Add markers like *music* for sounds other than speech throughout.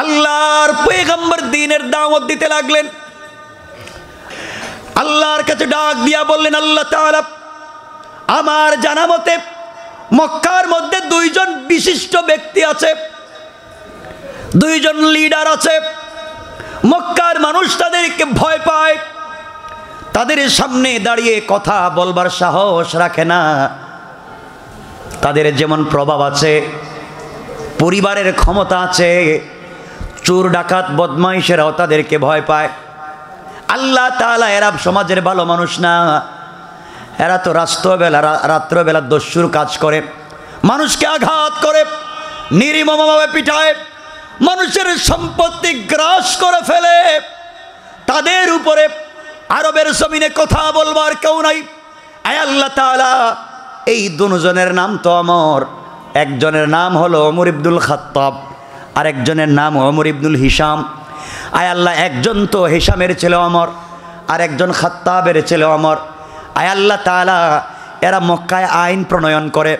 আল্লাহর পেগম্বর দিনের দাওয়াত দিতে লাগলেন। আল্লাহর কাছে ডাক দিয়া বললেন, আল্লাহ তাআলা, আমার জানা মতে মক্কার মধ্যে দুইজন বিশিষ্ট ব্যক্তি আছে, দুইজন লিডার আছে। মক্কার মানুষ তাদেরকে ভয় পায়, তাদের সামনে দাঁড়িয়ে কথা বলবার সাহস রাখে না। তাদের যেমন প্রভাব আছে, পরিবারের ক্ষমতা আছে চোর ডাকাত, বদমাইশেরাও তাদেরকে ভয় পায়। আল্লাহ তাআলা এরা সমাজের ভালো মানুষ না। এরা তো রাষ্ট্রবেলা রা- রাত্রবেলা দস্যুর কাজ করে। মানুষকে আঘাত করে, নির্মমভাবে পিঠায় মানুষের সম্পত্তি গ্রাস করে ফেলে। তাদের উপরে আরবের জমিনে কথা বলবার কেউ নাই। আল্লাহ তাআলা, এই দুজনের নাম তো অমর। একজনের নাম হলো অমর ইবদুল খাত্তাব। আর একজনের নাম অমর ইবদুল হিসাম আয় আল্লাহ, একজন তো হিসামের ছেলে অমর আর একজন খাত্তাবের ছেলে অমর আয় আল্লাহ তাআলা, এরা মক্কায় আইন প্রণয়ন করে,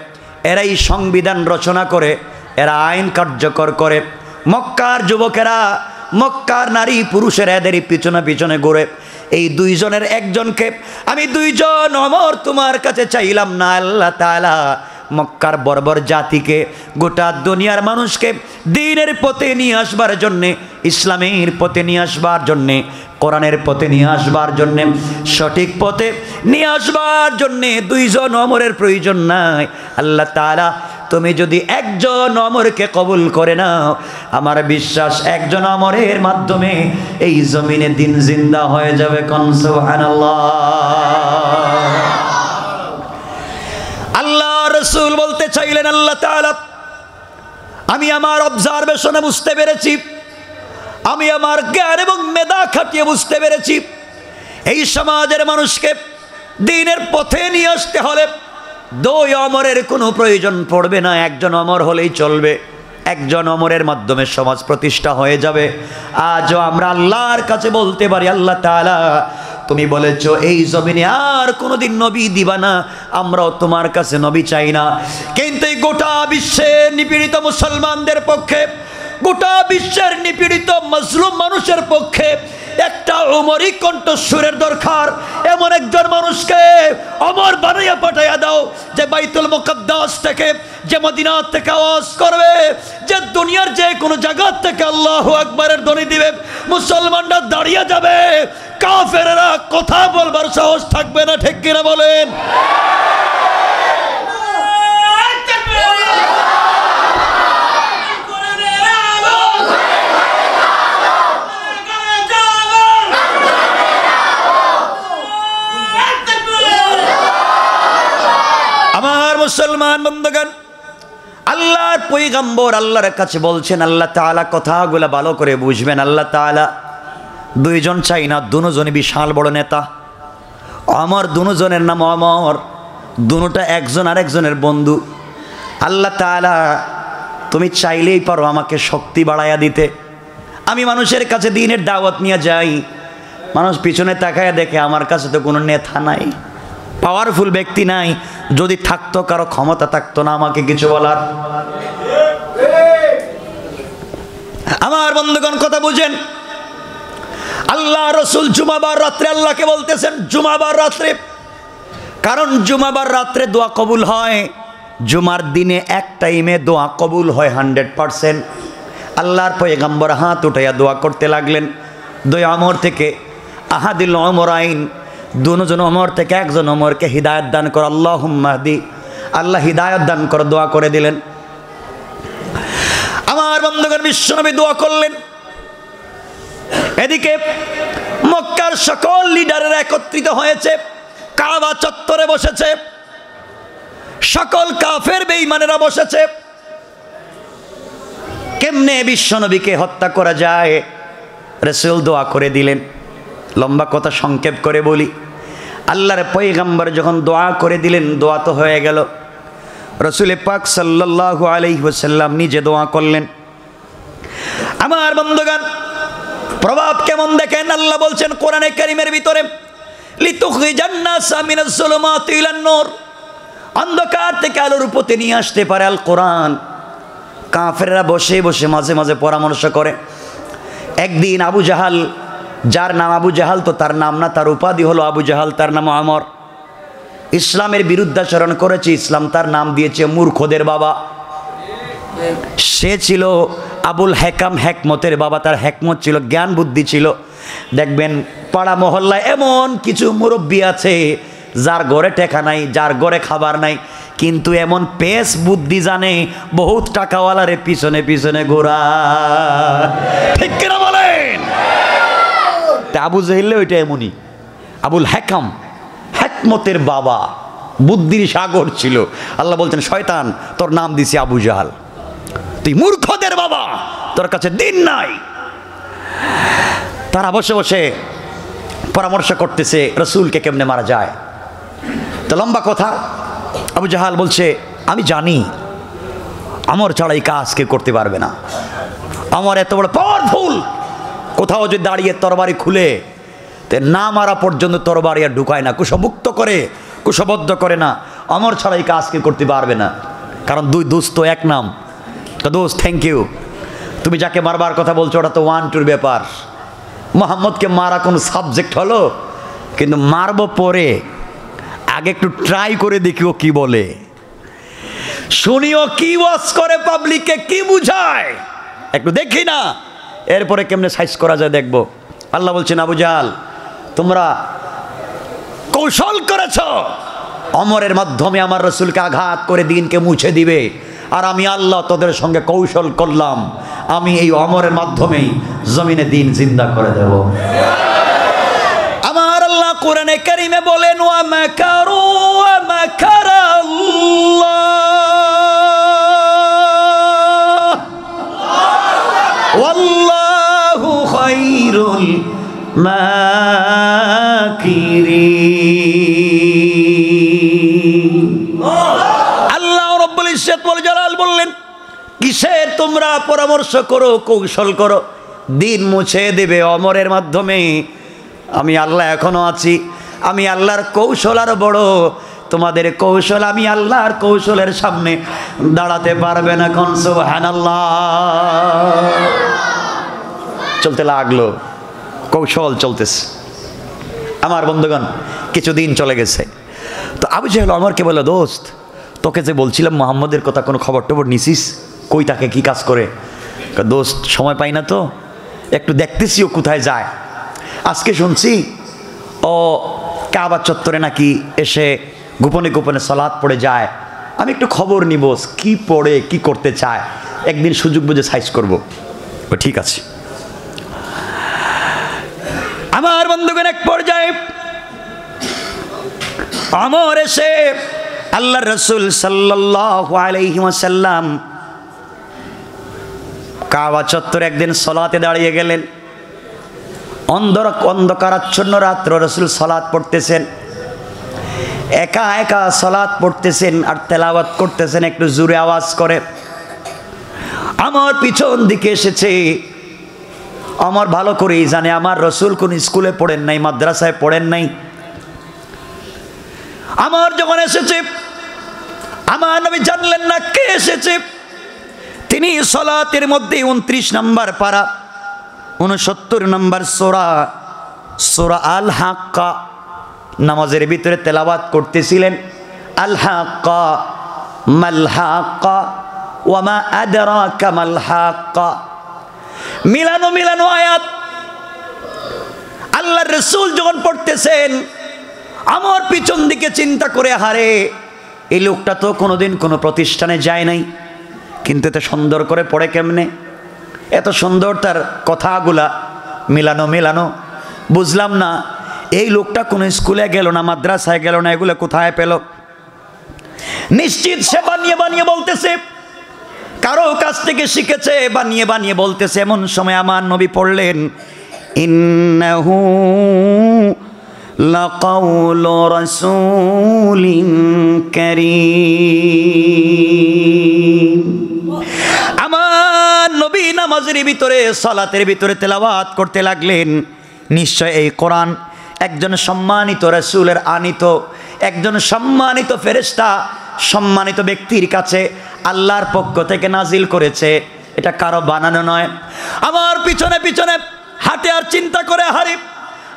এরাই সংবিধান রচনা করে, এরা আইন কার্যকর করে। মক্কার যুবকেরা, মক্কার নারী পুরুষের এদেরই পিছনে পিছনে ঘুরে, এই দুইজনের একজনকে, আমি দুইজন অমর তোমার কাছে চাইলাম না আল্লাহ তাআলা মক্কার বর্বর জাতিকে গোটা দুনিয়ার মানুষকে দিনের পথে নিয়ে আসবার জন্যে, ইসলামের পথে নিয়ে আসবার জন্যে, কোরআনের পথে নিয়ে আসবার জন্যে, সঠিক পথে নিয়ে আসবার জন্যে দুইজন অমরের প্রয়োজন নাই। আল্লাহ তাআলা, তুমি যদি একজন অমরকে কবুল করে নাও, আমার বিশ্বাস একজন অমরের মাধ্যমে এই জমিনে দিন জিন্দা হয়ে যাবে কনসুবহানাল্লাহ আল্লাহ রসুল বলতে চাইলেন আল্লাহ আমি আমার অবজারভেশনে বুঝতে পেরেছি। আমি আমার জ্ঞান এবং মেধা খাটিয়ে বুঝতে পেরেছি। এই সমাজের মানুষকে দিনের পথে নিয়ে আসতে হলে দুই অমরের কোনো প্রয়োজন পড়বে না। একজন অমর হলেই চলবে। একজন অমরের মাধ্যমে সমাজ প্রতিষ্ঠা হয়ে যাবে। আজও আমরা আল্লাহর কাছে বলতে পারি, আল্লাহ তাআলা তুমি বলেছ, এই জমিনে আর কোনোদিন নবী দিবা না। আমরাও তোমার কাছে নবী চাই না। কিন্তু এই গোটা বিশ্বের নিপীড়িত মুসলমানদের পক্ষে, গোটা বিশ্বের নিপীড়িত মজলুম মানুষের পক্ষে একটা অমরই কণ্ঠস্বরের দরকার। এমন একজন মানুষকে অমর বানাইয়া পাঠাইয়া দাও যে বাইতুল মুকদ্দাস থেকে, যে মদিনা থেকে আওয়াজ করবে, যে দুনিয়ার যে কোনো জায়গা থেকে আল্লাহ আকবরের ধ্বনি দিবে। মুসলমানরা দাঁড়িয়ে যাবে। কাফেরেরা কথা বলবার সাহস থাকবে না, ঠিক কিনা বলেন আমার মুসলমান বন্ধুগণ, আল্লাহর পৈগম্বর আল্লাহর কাছে বলছেন, আল্লাহ তাআলা কথাগুলো ভালো করে বুঝবেন। আল্লাহ তাআলা দুইজন চাই না, দুজনই বিশাল বড় নেতা। আমার দুজনের নাম অমর, দুটা একজন আরেকজনের বন্ধু। আল্লাহ তাআলা তুমি চাইলেই পারো আমাকে শক্তি বাড়াইয়া দিতে। আমি মানুষের কাছে দিনের দাওয়াত নিয়ে যাই, মানুষ পিছনে তাকায় দেখে আমার কাছে তো কোনো নেতা নাই। পাওয়ারফুল ব্যক্তি নাই, যদি থাকতো কারও ক্ষমতা থাকতো না, আমাকে কিছু বলার? আমার বন্ধুগণ, কথা বুঝেন। আল্লাহ রসুল জুমাবার রাত্রে আল্লাহকে বলতেছেন, জুমাবার রাত্রে। কারণ জুমাবার রাত্রে দোয়া কবুল হয়। জুমার দিনে এক টাইমে দোয়া কবুল হয় হান্ড্রেড পারসেন্ট। আল্লাহর পয়গাম্বর হাত উঠাইয়া দোয়া করতে লাগলেন। দুই আমর থেকে আহাদিল অমর আইন দুজন অমর থেকে একজন অমরকে হৃদায়ত দান কর। আল্লাহ মাহদি আল্লাহ হৃদায়ত দান করে, দোয়া করে দিলেন। আমার বন্ধুগণ, বিশ্বনবী দোয়া করলেন। এদিকে মক্কার সকল লিডারেরা একত্রিত হয়েছে, কাবা চত্বরে বসেছে, সকল কাফের বেঈমানেরা বসেছে। কেমনে বিশ্বনবীকে হত্যা করা যায়? রসুল দোয়া করে দিলেন। লম্বা কথা সংক্ষেপ করে বলি। আল্লাহর পৈগাম্বর যখন দোয়া করে দিলেন, দোয়া তো হয়ে গেল। রসুল পাক সাল্লাহ আলহিহাসাল্লাম নিজে দোয়া করলেন। আমার বন্ধুগান প্রভাব কেমন দেখেন? আল্লাহ বলছেন, কোরআনে কারিমের ভিতরে অন্ধকার থেকে আলোর উপতে নিয়ে আসতে পারে আল কোরআন। কাফেররা বসে বসে মাঝে মাঝে পরামর্শ করে। একদিন আবু জাহাল যার নাম আবু জাহাল, তো তার নাম না, তার উপাধি হলো আবু জাহাল, তার নাম আমর ইসলামের বিরুদ্ধাচরণ করেছে, ইসলাম তার নাম দিয়েছে মূর্খদের বাবা। সে ছিল আবুল হেকাম হেকমতের বাবা, তার হেকমত ছিল, জ্ঞান বুদ্ধি ছিল। দেখবেন, পাড়া মহল্লায় এমন কিছু মুরব্বী আছে, যার ঘরে টেকা নাই, যার ঘরে খাবার নাই, কিন্তু এমন পেস বুদ্ধি জানে, বহুত টাকাওয়ালারে পিছনে পিছনে ঘোরা। ঠিক বলেন? তা আবু জাহিল্লে ওইটা এমনই। আবুল হেকাম, হেকমতের বাবা, বুদ্ধির সাগর ছিল। আল্লাহ বলছেন, শয়তান, তোর নাম দিছি আবু জাহাল। তুই মূর্খদের বাবা, তোর কাছে দিন নাই। তারা বসে বসে পরামর্শ করতেছে, রসুলকে কেমনে মারা যায়? তো লম্বা কথা, আবু জাহাল বলছে, আমি জানি, আমার ছাড়া এই কাজ কে করতে পারবে না। আমার এত বড় পাওয়ারফুল কোথাও যদি দাঁড়িয়ে তরবারি খুলে, তে না মারা পর্যন্ত তরবারি আর ঢুকায় না, কুশমুক্ত করে, কুশবদ্ধ করে না। আমর ছাড়া এই কাজ কে করতে পারবে না। কারণ দুই দোস্ত এক নাম। তো দোস্ত থ্যাংক ইউ তুমি যাকে মারবার কথা বলছো, ওটা তো ওয়ান টুর ব্যাপার। মোহাম্মদকে মারা কোনো সাবজেক্ট হলো? কিন্তু মারবো পরে, আগে একটু ট্রাই করে দেখি ও কি বলে। শুনিও কি ওয়াজ করে পাবলিককে কি বুঝায়? একটু দেখি না। এরপরে কেমনে সাইজ করা যায় দেখব। আল্লাহ বলছেন, আবু জাহাল, তোমরা কৌশল করেছ। অমরের মাধ্যমে আমার রসুলকে আঘাত করে দিনকে মুছে দিবে। আর আমি আল্লাহ তোদের সঙ্গে কৌশল করলাম। আমি এই অমরের মাধ্যমেই জমিনে দিন জিন্দা করে দেব। আমার আল্লাহ কোরআনে কারিমে বলেন, ওয়া মাকারু, ওয়া মাকারা খাইরুল আল্লাহ রব্বুল ওয়াল জালাল বললেন কিসের তোমরা পরামর্শ করো, কৌশল করো? দিন মুছে দেবে অমরের মাধ্যমে। আমি আল্লাহ এখনও আছি। আমি আল্লাহর কৌশল আর বড়। তোমাদের কৌশল আমি আল্লাহর কৌশলের সামনে দাঁড়াতে পারবে না কোন সুবহানাল্লাহ। চলতে লাগল। কৌশল চলতেছে। আমার বন্ধুগণ, কিছুদিন চলে গেছে। তো আবু জাহেল অমরকে বলে দোস্ত, তোকে যে বলছিলাম মোহাম্মদের কথা কোনো খবর টবর নিছিস? কই তাকে কি কাজ করে? দোস্ত, সময় পাই না তো। একটু দেখতেছি ও কোথায় যায়। আজকে শুনছি, ও কাবা চত্বরে নাকি এসে গোপনে গোপনে সলাদ পড়ে যায়। আমি একটু খবর নিব, কি পড়ে, কি করতে চায়? একদিন সুযোগ বুঝে সাইজ করব। ও, ঠিক আছে। আমার বন্ধুগণ, এক পর্যায়ে আমর এসে আল্লাহ রসুল ওয়াসাল্লাম কাবা চত্বরে একদিন সলাতে দাঁড়িয়ে গেলেন। অন্ধর অন্ধকারাচ্ছন্ন রাত্র রসুল সলাৎ পড়তেছেন। একা একা সলাৎ পড়তেছেন আর তেলাওয়াত করতেছেন, একটু জোরে আওয়াজ করে। আমার পিছন দিকে এসেছে। আমার ভালো করেই জানে, আমার রসুল কোন স্কুলে পড়েন নাই, মাদ্রাসায় পড়েন নাই। আমার যখন এসেছে, আমার নবী জানলেন না কে এসেছে। তিনি সলাতের মধ্যে উনত্রিশ নম্বর পারা, উনসত্তর নম্বর সোরা সোরা আল হাক্কা নামাজের ভিতরে তেলাবাত করতেছিলেন। আল হাক্কা মাল হাক্কা ওয়ামা আদরাকা মাল হাক্কা মিলানো মিলানো আয়াত। আল্লাহ রসুল যখন পড়তেছেন, আমার পিছন দিকে চিন্তা করে, হারে, এই লোকটা তো কোনোদিন কোনো প্রতিষ্ঠানে যায় নাই। কিন্তু এত সুন্দর করে পড়ে কেমনে? এত সুন্দর তার কথাগুলা, মিলানো মিলানো। বুঝলাম না, এই লোকটা কোনো স্কুলে গেল না, মাদ্রাসায় গেল না, এগুলো কোথায় পেল? নিশ্চিত সে বানিয়ে বানিয়ে বলতেছে কারও কাছ থেকে শিখেছে বানিয়ে বানিয়ে বলতেছে, এমন সময় আমার নবী পড়লেন, ইন্নাহু লাকাউলু রাসূলিন কারীম। আমার নবী নামাজের ভিতরে, সালাতের ভিতরে তেলাওয়াত করতে লাগলেন। নিশ্চয় এই কোরআন একজন সম্মানিত রসুলের আনিত, একজন সম্মানিত ফেরেস্তা সম্মানিত ব্যক্তির কাছে আল্লাহর পক্ষ থেকে নাজিল করেছে। এটা কারও বানানো নয়। আমার পিছনে পিছনে হাতে আর চিন্তা করে হারি।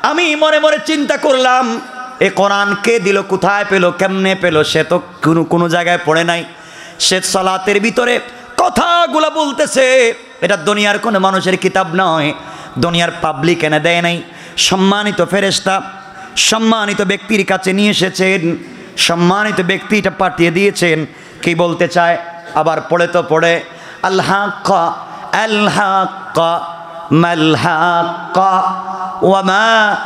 আমি মনে মনে চিন্তা করলাম, এ কোরআন কে দিল, কোথায় পেল, কেমনে পেল, সে তো কোনো কোনো জায়গায় পড়ে নাই। সে সলাতের ভিতরে কথাগুলো বলতেছে, এটা দুনিয়ার কোনো মানুষের কিতাব নয়। দুনিয়ার পাবলিক এনে দেয় নাই। সম্মানিত ফেরেস্তা সম্মানিত ব্যক্তির কাছে নিয়ে এসেছেন। সম্মানিত ব্যক্তি এটা পাঠিয়ে দিয়েছেন। কি বলতে চায়? আবার পড়ে তো পড়ে। মালহাক ওয়ামা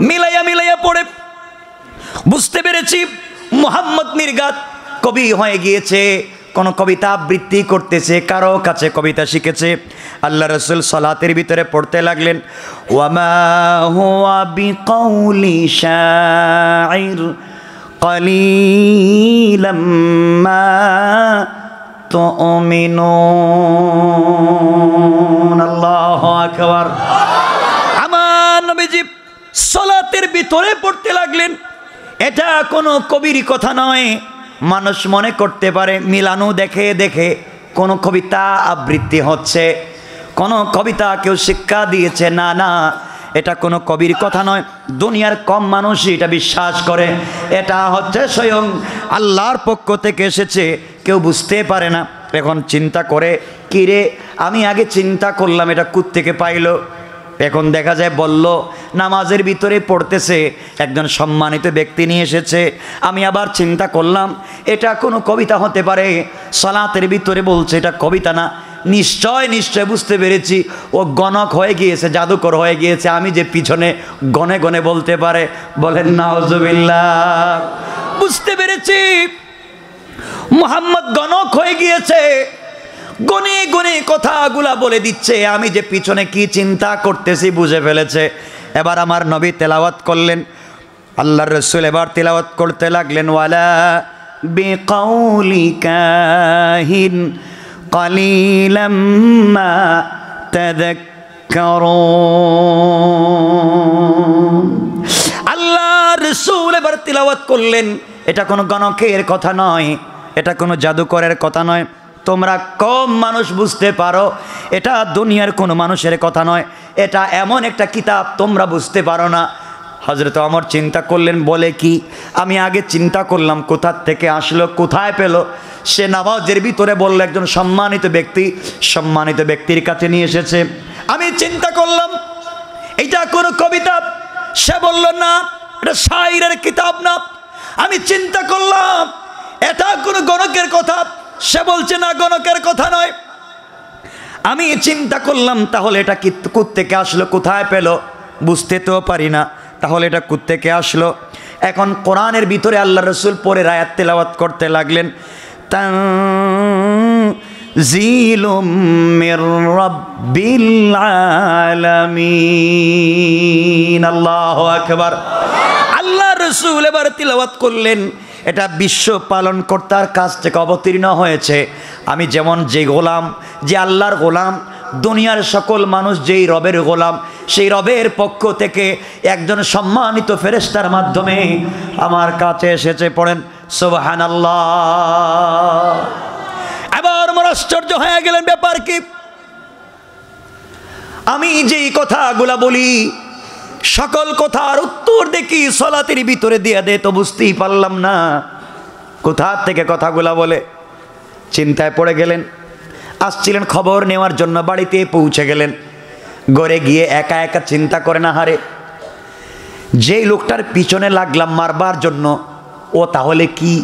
মিলাইয়া মিলাইয়া পড়ে। বুঝতে পেরেছি, মোহাম্মদ মির্গাত কবি হয়ে গিয়েছে। কোনো কবিতা আবৃত্তি করতেছে, কারও কাছে কবিতা শিখেছে। আল্লাহ রসুল সলাতের ভিতরে পড়তে লাগলেন, ওয়ামা হুয়া বিকৌলি শাইর কলিলাম্মা তুমিনুন। আল্লাহু আকবার। আমার নবীজি সালাতের ভিতরে পড়তে লাগলেন, এটা কোনো কবির কথা নয়। মানুষ মনে করতে পারে, মিলানো দেখে দেখে কোনো কবিতা আবৃত্তি হচ্ছে। কোনো কবিতা কেউ শিক্ষা দিয়েছে, না না, এটা কোনো কবির কথা নয়। দুনিয়ার কম মানুষই এটা বিশ্বাস করে। এটা হচ্ছে স্বয়ং আল্লাহর পক্ষ থেকে এসেছে, কেউ বুঝতে পারে না। এখন চিন্তা করে, কিরে, আমি আগে চিন্তা করলাম, এটা থেকে পাইলো? এখন দেখা যায় বলল, নামাজের ভিতরে পড়তেছে একজন সম্মানিত ব্যক্তি নিয়ে এসেছে। আমি আবার চিন্তা করলাম, এটা কোনো কবিতা হতে পারে। সলাতের ভিতরে বলছে, এটা কবিতা না। নিশ্চয় নিশ্চয় বুঝতে পেরেছি। ও গণক হয়ে গিয়েছে, জাদুকর হয়ে গিয়েছে। আমি যে পিছনে গনে গনে বলতে পারে, বলেন নাওজবিল্লা বুঝতে পেরেছি। মোহাম্মদ গণক হয়ে গিয়েছে। গনে গনে কথাগুলা বলে দিচ্ছে, আমি যে পিছনে কি চিন্তা করতেছি বুঝে ফেলেছে। এবার আমার নবী তেলাওয়াত করলেন, আল্লাহর রসুল এবার তেলাওয়াত করতে লাগলেন, ওয়ালা বেকাউলি কাহিন কালিলাম্মা তাদাক্কারুন। আল্লাহ রসুল এবার তিলাওয়াত করলেন, এটা কোনো গণকের কথা নয়, এটা কোনো জাদুকরের কথা নয়। তোমরা কম মানুষ বুঝতে পারো। এটা দুনিয়ার কোনো মানুষের কথা নয়। এটা এমন একটা কিতাব, তোমরা বুঝতে পারো না। হজরত আমার চিন্তা করলেন, বলে কি, আমি আগে চিন্তা করলাম, কোথার থেকে আসলো, কোথায় পেল? সে নামাজের ভিতরে বলল, একজন সম্মানিত ব্যক্তি, সম্মানিত ব্যক্তির কাছে নিয়ে এসেছে। আমি চিন্তা করলাম, এটা কোনো কবিতা? সে বলল, না, এটা শাইরের কিতাব না। আমি চিন্তা করলাম, এটা কোনো গণকের কথা? সে বলছে, না, গণকের কথা নয়। আমি চিন্তা করলাম, তাহলে এটা কি থেকে আসলো? কোথায় পেল? বুঝতে তো পারি না, তাহলে এটা থেকে আসলো? এখন কোরআনের ভিতরে আল্লাহ রসুল পরে রায়াত তেলাওয়াত করতে লাগলেন আলামিন। আল্লাহু আল্লাহ রসুল এবার তিলাওয়াত করলেন এটা বিশ্ব পালন কর্তার কাছ থেকে অবতীর্ণ হয়েছে। আমি যেমন যে গোলাম, যে আল্লাহর গোলাম, দুনিয়ার সকল মানুষ যেই রবের গোলাম, সেই রবের পক্ষ থেকে একজন সম্মানিত ফেরেস্তার মাধ্যমে আমার কাছে এসেছে, পড়েন সোবাহান আল্লাহ এবার আমার আশ্চর্য হয়ে গেলেন ব্যাপার কি? আমি যেই কথাগুলা বলি সকল কথার উত্তর দেখি সলাতের ভিতরে দিয়ে দে, তো বুঝতেই পারলাম না। কোথা থেকে কথাগুলা বলে? চিন্তায় পড়ে গেলেন। আসছিলেন খবর নেওয়ার জন্য, বাড়িতে পৌঁছে গেলেন। গড়ে গিয়ে একা একা চিন্তা করে না, হারে। যেই লোকটার পিছনে লাগলাম মারবার জন্য, ও তাহলে কি?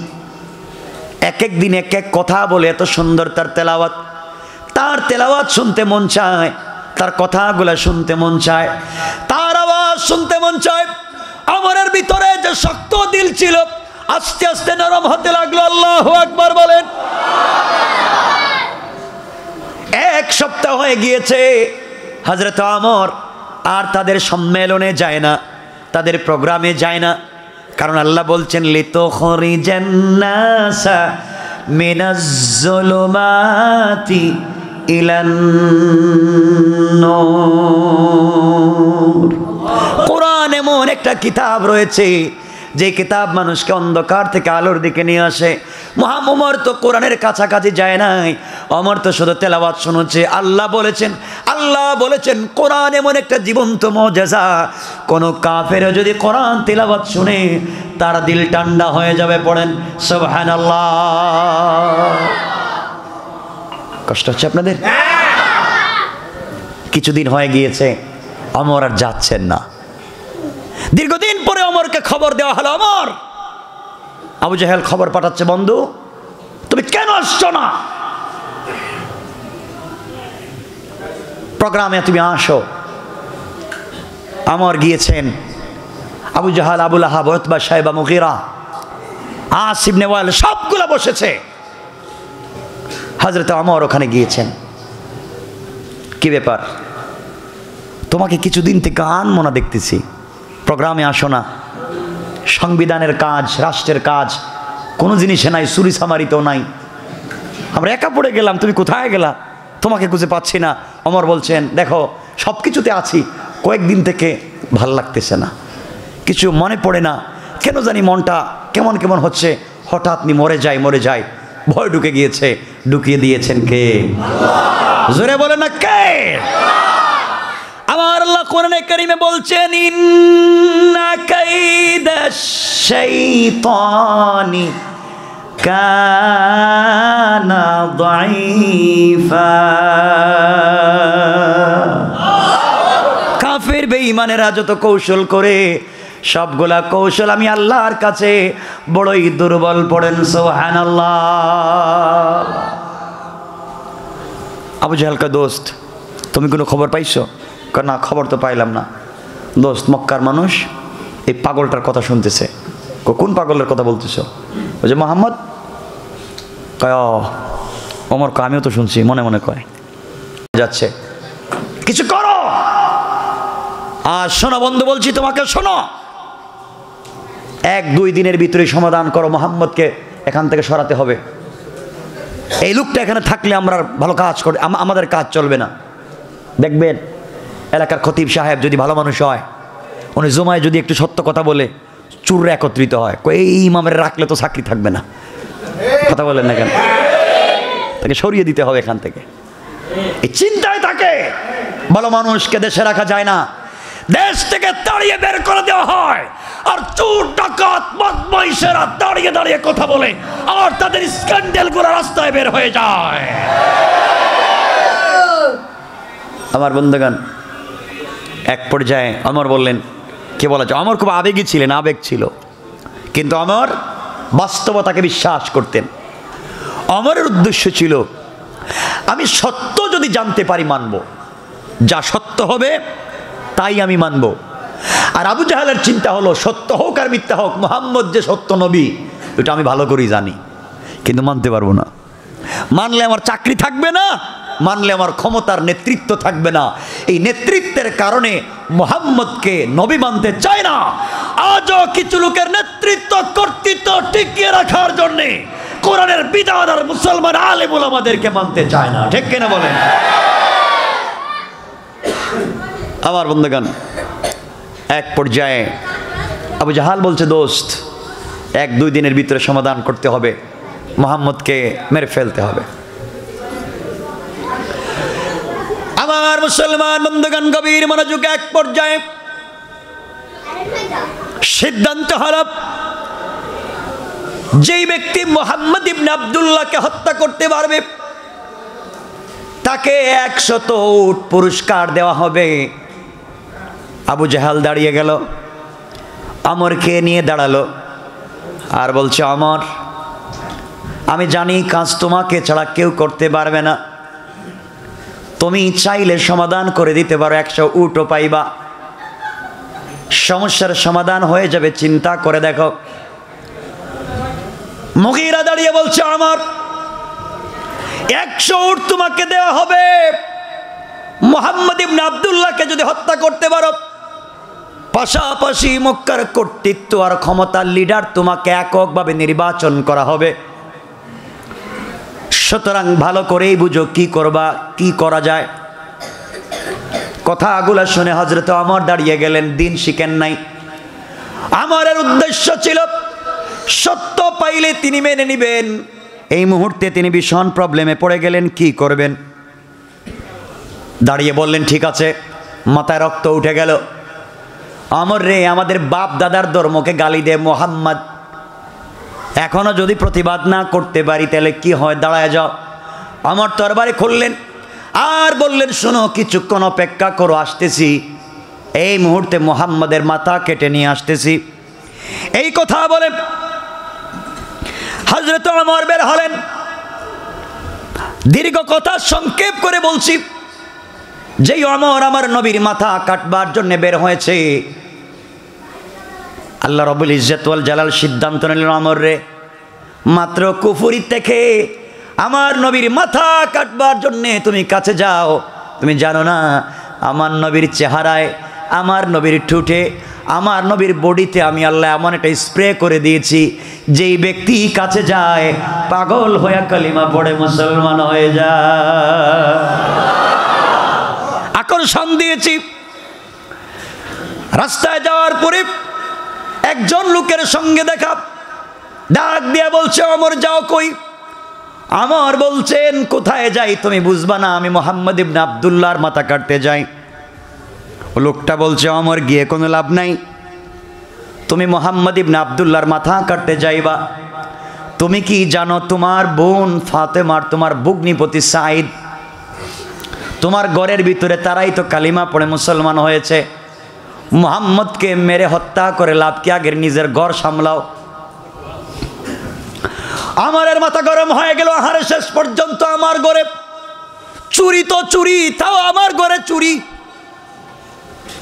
এক এক দিন এক এক কথা বলে, এত সুন্দর তার তেলাওয়াত। তার তেলাওয়াত শুনতে মন চায়, তার কথাগুলো শুনতে মন চায়। তার শুনতে মন চায়। আমারের ভিতরে যে শক্ত দিল ছিল, আস্তে আস্তে নরম হতে লাগল। আল্লাহ আকবার বলেন। এক সপ্তাহ হয়ে গিয়েছে হজরত আমর আর তাদের সম্মেলনে যায় না, তাদের প্রোগ্রামে যায় না। কারণ আল্লাহ বলছেন লিতো খরি জান্নাসা কোরআন এমন একটা কিতাব রয়েছে, যে কিতাব মানুষকে অন্ধকার থেকে আলোর দিকে নিয়ে আসে। মহামর তো কোরআনের কাছাকাছি যায় নাই। অমর তো শুধু তেলাবাদ শুনেছে। আল্লাহ বলেছেন আল্লাহ বলেছেন, কোরআন এমন একটা জীবন্ত মজেজা। কোনো কাফের যদি কোরআন তেলাবাদ শুনে, তার দিল ঠান্ডা হয়ে যাবে, পড়েন সোহান আল্লাহ কষ্ট হচ্ছে আপনাদের? কিছুদিন হয়ে গিয়েছে, অমর আর যাচ্ছেন না। দীর্ঘদিন পরে অমরকে খবর দেওয়া হলো, অমর! আবু জাহেল খবর পাঠাচ্ছে, বন্ধু, তুমি কেন আসছো না? প্রোগ্রামে তুমি আসো। আমর গিয়েছেন, আবু জাহাল, আবুল আহাব সাহেবা মুগিরা আসিব নেওয়াল, সবগুলো বসেছে। হজরত আমার ওখানে গিয়েছেন। কি ব্যাপার? তোমাকে কিছুদিন থেকে আন মনা দেখতেছি। প্রোগ্রামে আসো না। সংবিধানের কাজ, রাষ্ট্রের কাজ, কোনো জিনিসে নাই সুরি সামারিতেও নাই। আমরা একা পড়ে গেলাম, তুমি কোথায় গেলা? তোমাকে খুঁজে পাচ্ছি না। অমর বলছেন, দেখো সব কিছুতে আছি। কয়েকদিন থেকে ভালো লাগতেছে না। কিছু মনে পড়ে না। কেন জানি মনটা কেমন কেমন হচ্ছে। হঠাৎ নি মরে যায় মরে যায়। ভয় ঢুকে গিয়েছে ঢুকিয়ে দিয়েছেন কে? জোরে বলে না কে? আমার আল্লাহ কোরআনে কারিমে বলছেন ইন্না কাইদা শাইতানি কানা দাঈফা। কাফের বেঈমানেরা যত কৌশল করে সবগুলা কৌশল আমি আল্লাহর কাছে বড়ই দুর্বল পড়েন সোহানাল্লাহ আবু জাহালকা দোস্ত তুমি কোনো খবর পাইছো? না খবর তো পাইলাম না। দোস্ত মক্কার মানুষ এই পাগলটার কথা শুনতেছে। কোন পাগলের কথা বলতেছো? ওই যে মোহাম্মদ। কয় "ও, ওমর কয় আমিও তো শুনছি মনে মনে কয়। যাচ্ছে। কিছু করো! আর শোনো বন্ধু বলছি তোমাকে শোনো। এক, দুই দিনের ভিতরে সমাধান করো, মোহাম্মদকে এখান থেকে সরাতে হবে। এই লোকটা এখানে থাকলে আমরা ভালো কাজ করে আমাদের কাজ চলবে না। দেখবেন, এলাকার খতিব সাহেব যদি ভালো মানুষ হয়, উনি জমায় যদি একটু সত্য কথা বলে, চুররা একত্রিত হয়। এই ইমামের রাখলে তো চাকরি থাকবে না। কথা বলেন না কেন? তাকে সরিয়ে দিতে হবে এখান থেকে। এই চিন্তায় থাকে। ভালো মানুষকে দেশে রাখা যায় না। দেশ থেকে তাড়িয়ে বের করে দেওয়া হয়। আর চোর, ডাকাত, বদমাইশেরা দাঁড়িয়ে দাঁড়িয়ে কথা বলে আর তাদের স্ক্যান্ডেল করে রাস্তায় বের হয়ে যায়। আমার বন্ধুগান এক পর্যায়ে অমর বললেন, কে বলা যায় অমর খুব আবেগী ছিলেন, আবেগ ছিল। কিন্তু অমর বাস্তবতাকে বিশ্বাস করতেন। অমরের উদ্দেশ্য ছিল, আমি সত্য যদি জানতে পারি মানব, যা সত্য হবে তাই আমি মানব। আর আবু জাহালের চিন্তা হলো, সত্য হোক আর মিথ্যা হোক, মোহাম্মদ যে সত্য নবী, এটা আমি ভালো করেই জানি, কিন্তু মানতে পারব না। মানলে আমার চাকরি থাকবে না, মানলে আমার ক্ষমতার নেতৃত্ব থাকবে না। এই নেতৃত্বের কারণে মোহাম্মদকে নবী মানতে চায় না। আজও কিছু লোকের নেতৃত্ব কর্তৃত্ব টিকিয়ে রাখার জন্যে কোরআনের বিধান আর মুসলমান আলেমুল আমাদেরকে মানতে চায় না। ঠিক কিনা বলেন? আমার বন্ধুগান এক পর্যায়ে আবু জাহাল বলছে, দোস্ত, এক দুই দিনের ভিতরে সমাধান করতে হবে। মোহাম্মদকে মেরে ফেলতে হবে। আমার মুসলমান বন্ধুগান গভীর মনোযোগ এক পর্যায়ে। সিদ্ধান্ত হল, যেই ব্যক্তি মোহাম্মদ ইবনে আবদুল্লাহকে হত্যা করতে পারবে, তাকে একশত উট পুরস্কার দেওয়া হবে। আবু জাহাল দাঁড়িয়ে গেল। আমরকে নিয়ে দাঁড়াল। আর বলছে অমর আমি জানি কাজ তোমাকে ছাড়া কেউ করতে পারবে না। তুমি চাইলে সমাধান করে দিতে পারো, একশো উটও পাইবা। সমস্যার সমাধান হয়ে যাবে, চিন্তা করে দেখো। মুগিরা দাঁড়িয়ে বলছে, আমার, একশো উট তোমাকে দেওয়া হবে। মোহাম্মদ ইবনে আবদুল্লাহকে যদি হত্যা করতে পারো পাশাপাশি মক্কার কর্তৃত্ব আর ক্ষমতার লিডার তোমাকে এককভাবে নির্বাচন করা হবে। সুতরাং ভালো করেই বুঝো কি করবা, কি করা যায়। কথা কথাগুলো শুনে হজরত আমার দাঁড়িয়ে গেলেন, দিন শিখেন নাই। আমারের উদ্দেশ্য ছিল সত্য পাইলে তিনি মেনে নিবেন। এই মুহূর্তে তিনি ভীষণ প্রবলেমে পড়ে গেলেন, কি করবেন? দাঁড়িয়ে বললেন, ঠিক আছে। মাথায় রক্ত উঠে গেল। আমর রে, আমাদের বাপ দাদার ধর্মকে গালি দে, মোহাম্মদ। এখনও যদি প্রতিবাদ না করতে পারি, তাহলে কি হয়? দাঁড়ায় যাও। আমার তরবারে খুললেন, আর বললেন, শোনো, কিছুক্ষণ অপেক্ষা করো, আসতেছি। এই মুহূর্তে মোহাম্মদের মাথা কেটে নিয়ে আসতেছি। এই কথা বলে হজরত আমর বের হলেন। দীর্ঘ কথা সংক্ষেপ করে বলছি যেই অমর আমার নবীর মাথা কাটবার জন্য বের হয়েছে। আল্লাহ রবুল ইজ্জতুল জালাল সিদ্ধান্ত নিলেন, অমর রে, মাত্র কুফুরি থেকে আমার নবীর মাথা কাটবার জন্যে তুমি কাছে যাও। তুমি জানো না, আমার নবীর চেহারায়, আমার নবীর ঠুঁটে, আমার নবীর বডিতে আমি আল্লাহ এমন একটা স্প্রে করে দিয়েছি, যেই ব্যক্তি কাছে যায়, পাগল হয়ে কালিমা পড়ে মুসলমান হয়ে যায়। আকর্ষণ দিয়েছি। রাস্তায় যাওয়ার পরে একজন লোকের সঙ্গে দেখা, ডাক দিয়ে বলছে, অমর, যাও কই? আমার বলছেন, কোথায় যাই? তুমি বুঝবা না, আমি মোহাম্মদ ইবনে আবদুল্লাহর মাথা কাটতে যাই। ও লোকটা বলছে, অমর, গিয়ে কোনো লাভ নাই। তুমি মোহাম্মদ ইবনে আবদুল্লাহর মাথা কাটতে যাইবা। তুমি কি জানো, তোমার বোন ফাতেমার, তোমার বুগ্নিপতি সাইদ তোমার ঘরের ভিতরে তারাই তো কালিমা পড়ে মুসলমান হয়েছে। মোহাম্মদকে মেরে হত্যা করে লাভ কি? আগের নিজের ঘর সামলাও। আমারের মাথা গরম হয়ে গেল আহারে শেষ পর্যন্ত আমার ঘরে। চুরি তো চুরি, তাও আমার ঘরে চুরি।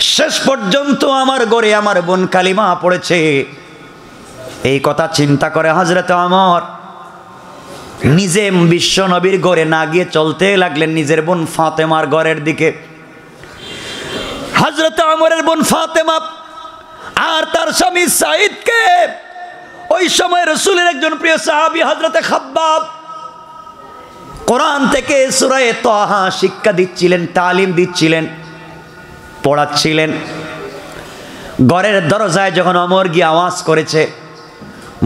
শেষ পর্যন্ত আমার ঘরে আমার বোন কালিমা পড়েছে। এই কথা চিন্তা করে হজরত আমার। নিজে বিশ্ব নবীর ঘরে না গিয়ে চলতে লাগলেন নিজের বোন ফাতেমার ঘরের দিকে। হজরত আমরের বোন ফাতেমা আর তার স্বামী সাইদকে ওই সময় রসুলের একজন প্রিয় সাহাবি হজরতে খাব্বাব কোরআন থেকে সুরায় তহা শিক্ষা দিচ্ছিলেন, তালিম দিচ্ছিলেন, পড়াচ্ছিলেন। ঘরের দরজায় যখন অমর গিয়ে আওয়াজ করেছে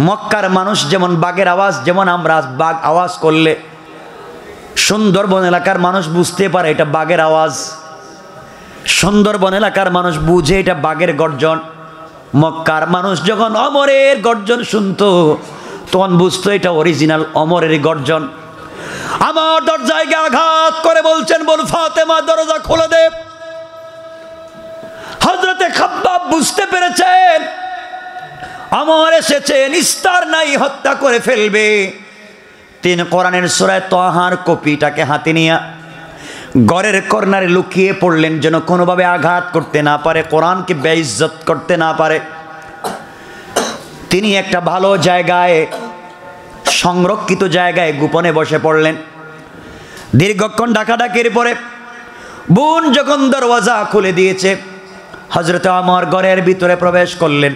মক্কার মানুষ যেমন বাঘের আওয়াজ, যেমন আমরা বাঘ আওয়াজ করলে সুন্দরবন এলাকার মানুষ বুঝতে পারে এটা বাঘের আওয়াজ। সুন্দরবন এলাকার মানুষ বুঝে এটা বাঘের গর্জন। মক্কার মানুষ যখন অমরের গর্জন শুনতো, তখন বুঝতো এটা অরিজিনাল অমরের গর্জন। আমার দরজায় আঘাত করে বলছেন, বল ফাতেমা, দরজা খুলে দে। হজরতে খাব্বাব বুঝতে পেরেছেন আমার এসেছেন ইস্তার নাই, হত্যা করে ফেলবে। তিন কোরআনের সুরায় তহার কপিটাকে হাতে নিয়ে ঘরের কর্নারে লুকিয়ে পড়লেন যেন কোনোভাবে আঘাত করতে না পারে, কোরআনকে বেইজ্জত করতে না পারে। তিনি একটা ভালো জায়গায়, সংরক্ষিত জায়গায় গোপনে বসে পড়লেন। দীর্ঘক্ষণ ডাকাডাকির পরে বোন যখন দরওয়াজা খুলে দিয়েছে হজরত আমার ঘরের ভিতরে প্রবেশ করলেন।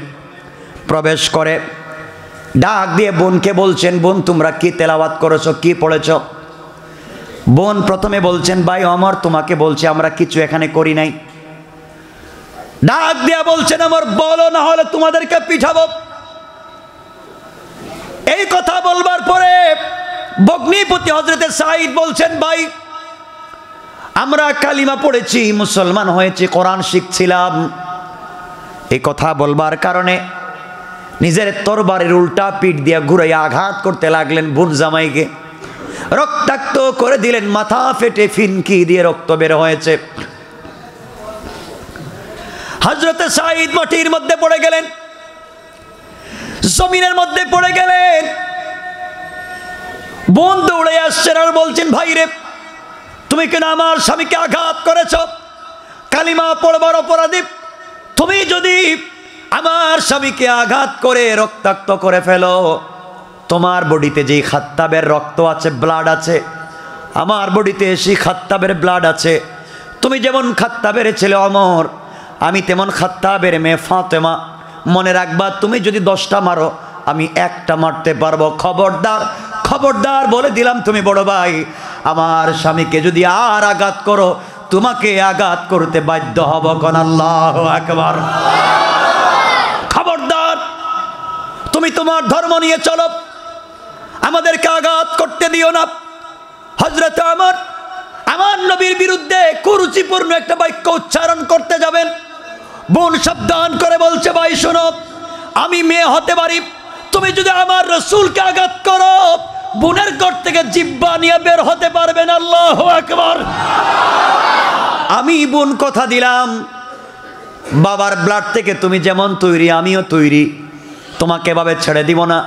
প্রবেশ করে। ডাক দিয়ে বোনকে বলছেন, বোন, তোমরা কি তেলাওয়াত করেছ, কি পড়েছ? বোন প্রথমে বলছেন, ভাই, অমর, তোমাকে বলছে, আমরা কিছু এখানে করি নাই। ডাক দিয়া বলছেন আমার বলো, না হলে তোমাদেরকে পিঠাবো। এই কথা বলবার পরে বগ্নিপতি হজরতে সাইদ বলছেন, ভাই, আমরা কালিমা পড়েছি, মুসলমান হয়েছি, কোরআন শিখছিলাম। এই কথা বলবার কারণে নিজের তরবারের উল্টা পিঠ দিয়ে ঘুরে আঘাত করতে লাগলেন বুন জামাইকে। রক্তাক্ত করে দিলেন, মাথা ফেটে ফিনকি দিয়ে রক্ত বের হয়েছে। হজরতে সাইদ মাটির মধ্যে পড়ে গেলেন, জমিনের মধ্যে পড়ে গেলেন। বোন দৌড়ে আসছেন আর বলছেন, ভাই রে, তুমি কেন আমার স্বামীকে আঘাত করেছ? কালিমা পড়বার অপরাধী। তুমি যদি আমার স্বামীকে আঘাত করে, রক্তাক্ত করে ফেলো। তোমার বডিতে যেই খাত্তাবের রক্ত আছে ব্লাড আছে, আমার বডিতে সেই খাত্তাবের ব্লাড আছে। তুমি যেমন খাত্তাবের ছেলে অমর, আমি তেমন খাত্তাবের মেয়ে ফাতেমা। মনে রাখবা, তুমি যদি দশটা মারো, আমি একটা মারতে পারব। খবরদার খবরদার বলে দিলাম তুমি, বড় ভাই। আমার স্বামীকে যদি আর আঘাত করো, তোমাকে আঘাত করতে বাধ্য হব, কোন আল্লাহ একবার তুমি তোমার ধর্ম নিয়ে চলো। আমাদেরকে আঘাত করতে দিও না। হজরত আমার আমার নবীর বিরুদ্ধে কুরুচিপূর্ণ একটা বাক্য উচ্চারণ করতে যাবেন। বোন সাবধান করে বলছে, ভাই, শোনো, আমি মেয়ে হতে পারি। তুমি যদি আমার রসুলকে আঘাত করো, বোনের ঘর থেকে জিব্বা নিয়ে বের হতে পারবেন আল্লাহ একবার আমি বোন, কথা দিলাম। বাবার ব্লাড থেকে তুমি যেমন তৈরি, আমিও তৈরি। তোমাকে এভাবে ছেড়ে দিব না।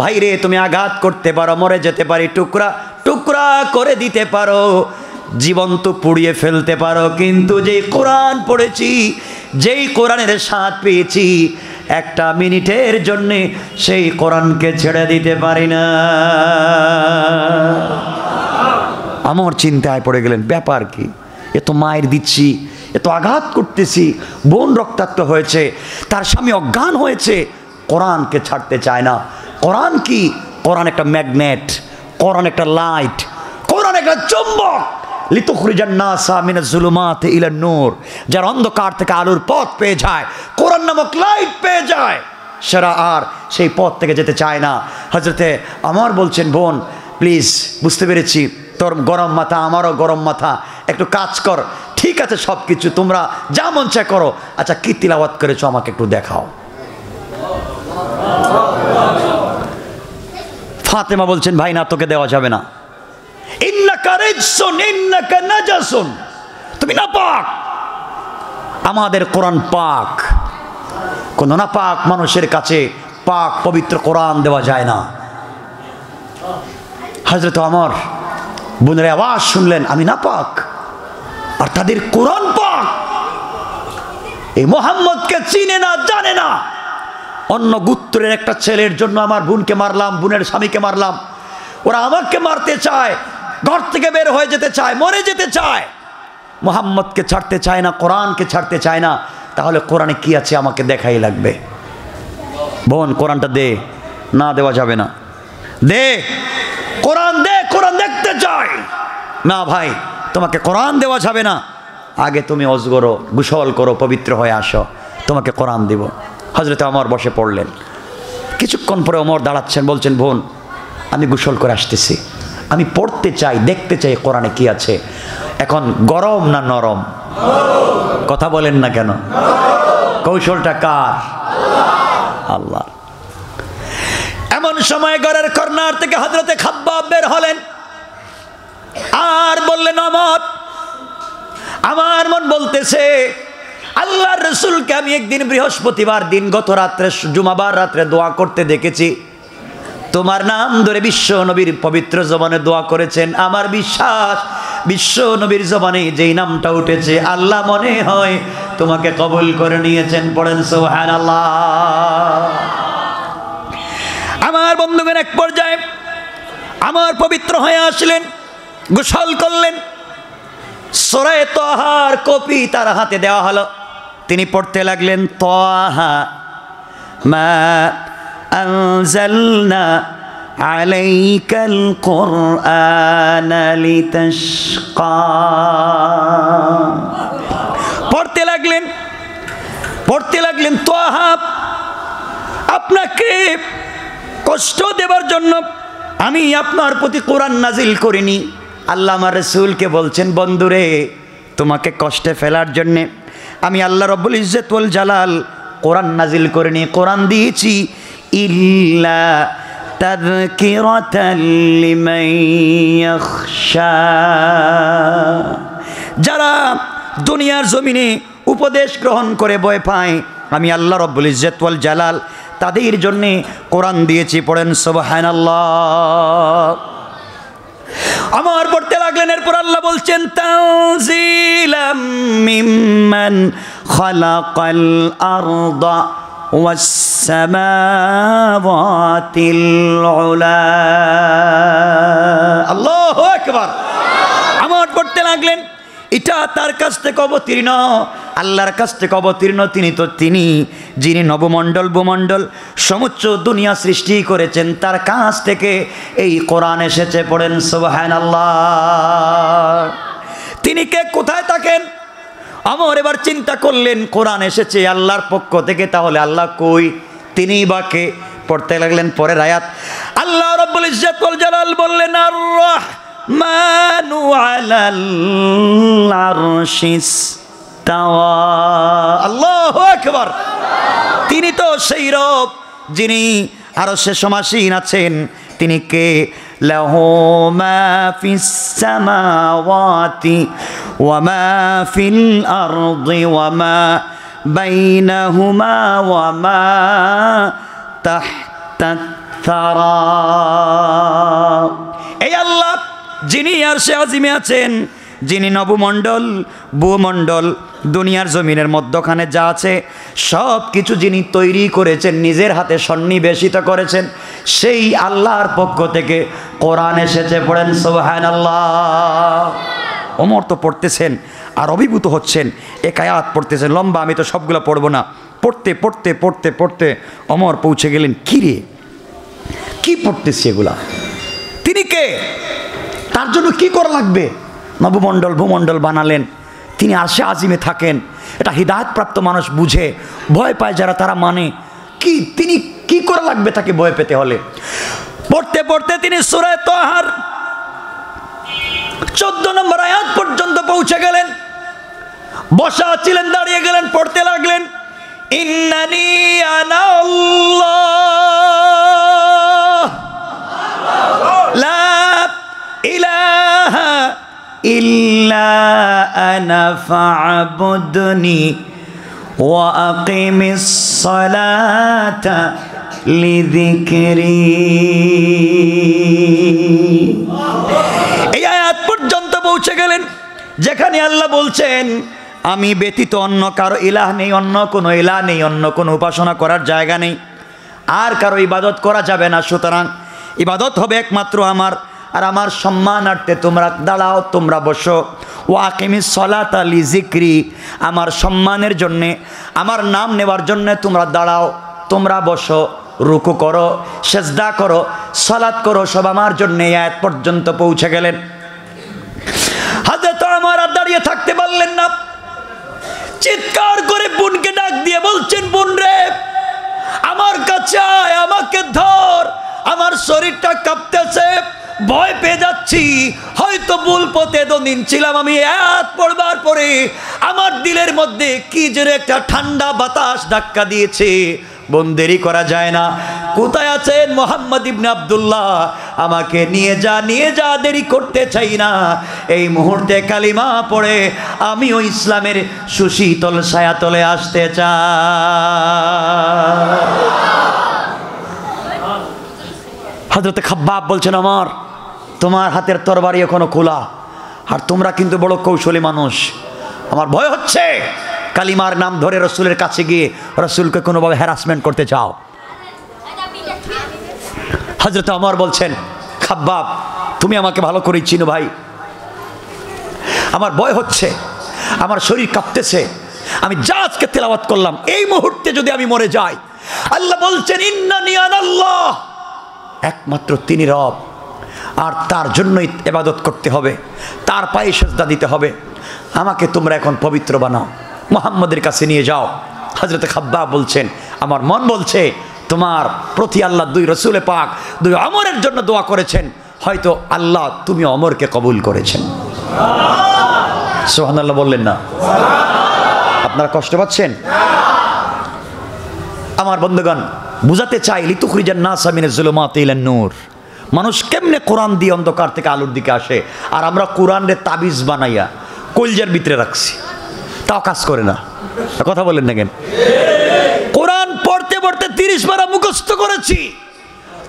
ভাইরে তুমি আঘাত করতে পারো, মরে যেতে পারি, টুকরা টুকরা করে দিতে পারো। জীবন্ত পুড়িয়ে ফেলতে পারো, কিন্তু যেই কোরআন পড়েছি, যেই কোরআনের স্বাদ পেয়েছি, একটা মিনিটের জন্যে সেই কোরআনকে ছেড়ে দিতে পারি না। আমার চিন্তায় পড়ে গেলেন, ব্যাপার কি? এ তো মায়ের দিচ্ছি, এ তো আঘাত করতেছি, বোন রক্তাক্ত হয়েছে, তার স্বামী অজ্ঞান হয়েছে কোরআনকে ছাড়তে চায় না। কোরআন কি? কোরআন একটা ম্যাগনেট, কোরআন একটা লাইট, কোরআন একটা চুম্বক। নূর, যার অন্ধকার থেকে আলোর পথ পেয়ে যায়, কোরআন নামক লাইট পেয়ে যায়। সেরা আর সেই পথ থেকে যেতে চায় না। হজরতে আমার বলছেন, বোন প্লিজ বুঝতে পেরেছি, তোর গরম মাথা আমারও গরম মাথা। একটু কাজ কর, ঠিক আছে সব কিছু তোমরা যা মন চায় করো। আচ্ছা কি তিলাওয়াত করেছ আমাকে একটু দেখাও। ফাতেমা বলছেন, ভাই, না, তোকে দেওয়া যাবে না। তুমি না পাক আমাদের কোরআন পাক। কোন না পাক মানুষের কাছে পাক, পবিত্র কোরআন দেওয়া যায় না। হজরত আমার বোনের আওয়াজ শুনলেন, আমি না পাক আর তাদের কোরআন পাক। এই মোহাম্মদকে চিনে না, জানে না। অন্য গুত্রের একটা ছেলের জন্য আমার বোনকে মারলাম, বোনের স্বামীকে মারলাম। ওরা আমাকে মারতে চায়, ঘর থেকে বের হয়ে যেতে চায়, মরে যেতে চায়। মোহাম্মদকে ছাড়তে চায় না, কোরআনকে ছাড়তে চায় না। তাহলে কোরআনে কি আছে আমাকে দেখাই লাগবে? বোন, কোরআনটা দে। না দেওয়া যাবে না। দে। কোরআন দে, কোরআন দেখতে চাই। না ভাই, তোমাকে কোরআন দেওয়া যাবে না। আগে তুমি অজগরো গুসল করো, পবিত্র হয়ে আসো। তোমাকে কোরআন দিব। হজরত অমর বসে পড়লেন। কিছুক্ষণ পরে অমর দাঁড়াচ্ছেন, বলছেন, বোন, আমি গোসল করে আসতেছি। আমি পড়তে চাই, দেখতে চাই কোরআনে কি আছে। এখন গরম না নরম? কথা বলেন না কেন? কৌশলটা কার? আল্লাহ। এমন সময় ঘরের কর্নার থেকে হজরতে খাব্বাব বের হলেন। আর বললেন আমার আমার মন বলতেছে আল্লাহর রসুলকে আমি একদিন বৃহস্পতিবার দিন গত রাত্রে জুমাবার রাত্রে দোয়া করতে দেখেছি। তোমার নাম ধরে বিশ্ব নবীর পবিত্র জবানে দোয়া করেছেন। আমার বিশ্বাস, বিশ্ব নবীর জবানে যেই নামটা উঠেছে, আল্লাহ মনে হয় তোমাকে কবুল করে নিয়েছেন। পড়েন সোহান আল্লাহ আমার বন্ধুগণ, এক পর্যায়ে আমার পবিত্র হয়ে আসলেন, গোসল করলেন। সরায় তহার কপি তার হাতে দেওয়া হলো। তিনি পড়তে লাগলেন, তহা মা পড়তে লাগলেন পড়তে লাগলেন, তোহা আপনাকে কষ্ট দেবার জন্য আমি আপনার প্রতি কোরআন নাজিল করিনি। আল্লাহ আমার রসুলকে বলছেন, বন্ধুরে, তোমাকে কষ্টে ফেলার জন্যে আমি আল্লাহ রব্বুল ইজ্জতুল জালাল কোরআন নাজিল করিনি, কোরআন দিয়েছি। ইল্লা যারা দুনিয়ার জমিনে উপদেশ গ্রহণ করে বয় পায়, আমি আল্লাহ রব্বুল ইজ্জতুল জালাল তাদের জন্যে কোরআন দিয়েছি, পড়েন সুবহানাল্লাহ। আমার পড়তে লাগলেন এরপর আল্লাহ বলছেন তানজিলাম মিম্মান খালাকাল আরদা والسماوات العلا আল্লাহ আকবার আমার পড়তে লাগলেন এটা তার কাছ থেকে অবতীর্ণ। আল্লাহর কাছ থেকে অবতীর্ণ তিনি তো তিনি, যিনি নবমণ্ডল, ভূমণ্ডল সমুচ্চ দুনিয়া সৃষ্টি করেছেন, তার কাছ থেকে এই কোরআন এসেছে, পড়েন সোহান আল্লাহ তিনি কে? কোথায় থাকেন? আমার এবার চিন্তা করলেন, কোরআন এসেছে আল্লাহর পক্ষ থেকে, তাহলে আল্লাহ কই? তিনি বা কে? পড়তে লাগলেন পরের আয়াত। আল্লাহ রব্বুল ইজ্জত জালাল বললেন আর রহমানু আলাল আরশিস আল্লাহু আকবার। তিনি তো সেই রব যিনি আরও সে সমাসীন আছেন। তিনি কে? লাহু মা ফিস সামাওয়াতি ওয়া মা ফিল আরদি ওয়া মা বাইনাহুমা ওয়া মা এই আল্লাহ যিনি আর সে আজিমে আছেন, যিনি নবমণ্ডল, ভূমণ্ডল, দুনিয়ার জমিনের মধ্যখানে যা আছে, সব কিছু যিনি তৈরি করেছেন, নিজের হাতে সন্নিবেশিত করেছেন, সেই আল্লাহর পক্ষ থেকে কোরআন এসেছে, পড়েন সোহান আল্লাহ অমর তো পড়তেছেন আর অভিভূত হচ্ছেন এক আয়াত পড়তেছেন, লম্বা, আমি তো সবগুলো পড়ব না। পড়তে পড়তে পড়তে পড়তে অমর পৌঁছে গেলেন কিরে কি পড়তেছি এগুলা? তিনি কে? তার জন্য কি করা লাগবে? নবমণ্ডল ভূমণ্ডল বানালেন। তিনি আসে আজিমে থাকেন। এটা হৃদায়তপ্রাপ্ত মানুষ বুঝে, ভয় পায় যারা তারা মানে। কি, তিনি কি করা লাগবে তাকে ভয় পেতে হলে? পড়তে পড়তে তিনি সুরে তোহার চোদ্দ নম্বর আয়াত পর্যন্ত পৌঁছে গেলেন। বসা ছিলেন দাঁড়িয়ে গেলেন, পড়তে লাগলেন। ইন্নানি আনা ওয়া এই পর্যন্ত পৌঁছে গেলেন। যেখানে আল্লাহ বলছেন, আমি ব্যতীত অন্য কারও ইলাহ নেই, অন্য কোনো ইলাহ নেই, অন্য কোনো উপাসনা করার জায়গা নেই। আর কারও ইবাদত করা যাবে না। সুতরাং ইবাদত হবে একমাত্র আমার। আর আমার সম্মানার্থে তোমরা দাঁড়াও, তোমরা বসো। ও আকিমি সলাত আলী জিক্রি আমার সম্মানের জন্যে, আমার নাম নেওয়ার জন্যে তোমরা দাঁড়াও, তোমরা বসো, রুকু করো, সেজদা করো সলাৎ করো, সব আমার জন্যে এক পর্যন্ত পৌঁছে গেলেন। হাতে তো আমার আর দাঁড়িয়ে থাকতে পারলেন না। চিৎকার করে বোনকে ডাক দিয়ে বলছেন, বোন রে, আমার কাছে আমাকে ধর, আমার শরীরটা কাঁপতেছে। ভয় পেয়ে যাচ্ছি। হয়তো ভুল পথে দদিন ছিলাম আমি এক পড়বার পরে। আমার দিলের মধ্যে কি যেন একটা ঠান্ডা বাতাস ধাক্কা দিয়েছে। বোন দেরি করা যায় না। কোথায় আছেন মোহাম্মদ ইবনে আবদুল্লাহ? আমাকে নিয়ে যা নিয়ে যা, দেরি করতে চাই না। এই মুহূর্তে কালিমা পড়ে আমিও ইসলামের সুশীতল ছায়াতলে আসতে চাই। হজরতে খাব্বাব বলছেন আমার তোমার হাতের তরবারি এখনও খোলা। আর তোমরা কিন্তু বড় কৌশলী মানুষ। আমার ভয় হচ্ছে কালিমার নাম ধরে রসুলের কাছে গিয়ে রসুলকে কোনোভাবে হ্যারাসমেন্ট করতে চাও। হজরত আমার বলছেন, খাব্বাব, তুমি আমাকে ভালো করেই চিনো ভাই। আমার ভয় হচ্ছে, আমার শরীর কাঁপতেছে। আমি যা আজকে তেলাওয়াত করলাম, এই মুহূর্তে যদি আমি মরে যাই, আল্লাহ বলছেন, ইন্নানি আল্লাহ একমাত্র তিনি রব। আর তার জন্যই এবাদত করতে হবে। তার পায়ে সেজদা দিতে হবে। আমাকে তোমরা এখন পবিত্র বানাও। মোহাম্মদের কাছে নিয়ে যাও। হজরত খাব্বা বলছেন, আমার মন বলছে, তোমার প্রতি আল্লাহ দুই রসুলে পাক দুই অমরের জন্য দোয়া করেছেন। হয়তো আল্লাহ তুমি অমরকে কবুল করেছেন। সোহান আল্লাহ বললেন না। আপনারা কষ্ট পাচ্ছেন? আমার বন্ধুগণ, বুঝাতে চাই, লিতুখরিজান না সামিনে জুলুমাত ইলান নূর। মানুষ কেমনে কোরআন দিয়ে অন্ধকার থেকে আলোর দিকে আসে? আর আমরা কোরআনের তাবিজ বানাইয়া কলজার ভিতরে রাখছি। তাও কাজ করে না। কথা বলেন না কেন? কোরআন পড়তে পড়তে তিরিশ বারা মুখস্থ করেছি।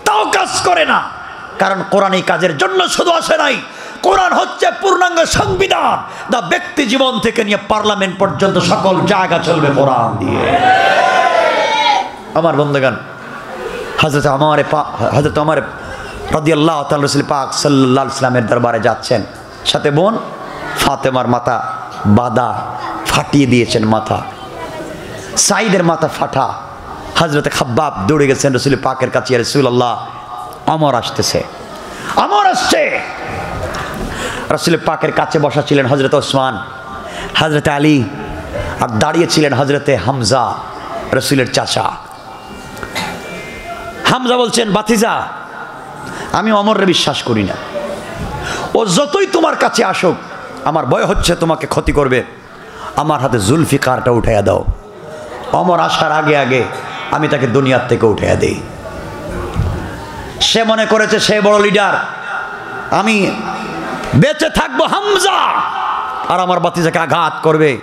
তাও কাজ করে না। কারণ কোরআন এই কাজের জন্য শুধু আসে নাই। কোরআন হচ্ছে পূর্ণাঙ্গ সংবিধান। দা ব্যক্তি জীবন থেকে নিয়ে পার্লামেন্ট পর্যন্ত সকল জায়গা চলবে কোরআন দিয়ে। আমার বন্ধুগান হজরত আমার হজরত আমার রদি আল্লাহ রসুল পাক সাল্লাহ ইসলামের দরবারে যাচ্ছেন। সাথে বোন ফাতেমার মাথা বাদা ফাটিয়ে দিয়েছেন মাথা। সাইদের মাথা ফাটা। হজরত খাব্বাব দৌড়ে গেছেন রসুল পাকের কাছে রসুল আল্লাহ অমর আসতেছে। অমর আসছে। রসুল পাকের কাছে বসা ছিলেন হজরত ওসমান হজরত আলী, আর দাঁড়িয়েছিলেন হজরতে হামজা, রসুলের চাচা। হামজা বলছেন, বাতিজা আমি অমররে বিশ্বাস করি না। ও যতই তোমার কাছে আসুক, আমার ভয় হচ্ছে তোমাকে ক্ষতি করবে। আমার হাতে জুলফিকারটা উঠাইয়া দাও। অমর আসার আগে আগে আমি তাকে দুনিয়ার থেকে উঠাইয়া দিই। সে মনে করেছে সে বড় লিডার। আমি বেঁচে থাকব হামজা। আর আমার বাতিজাকে আঘাত করবে,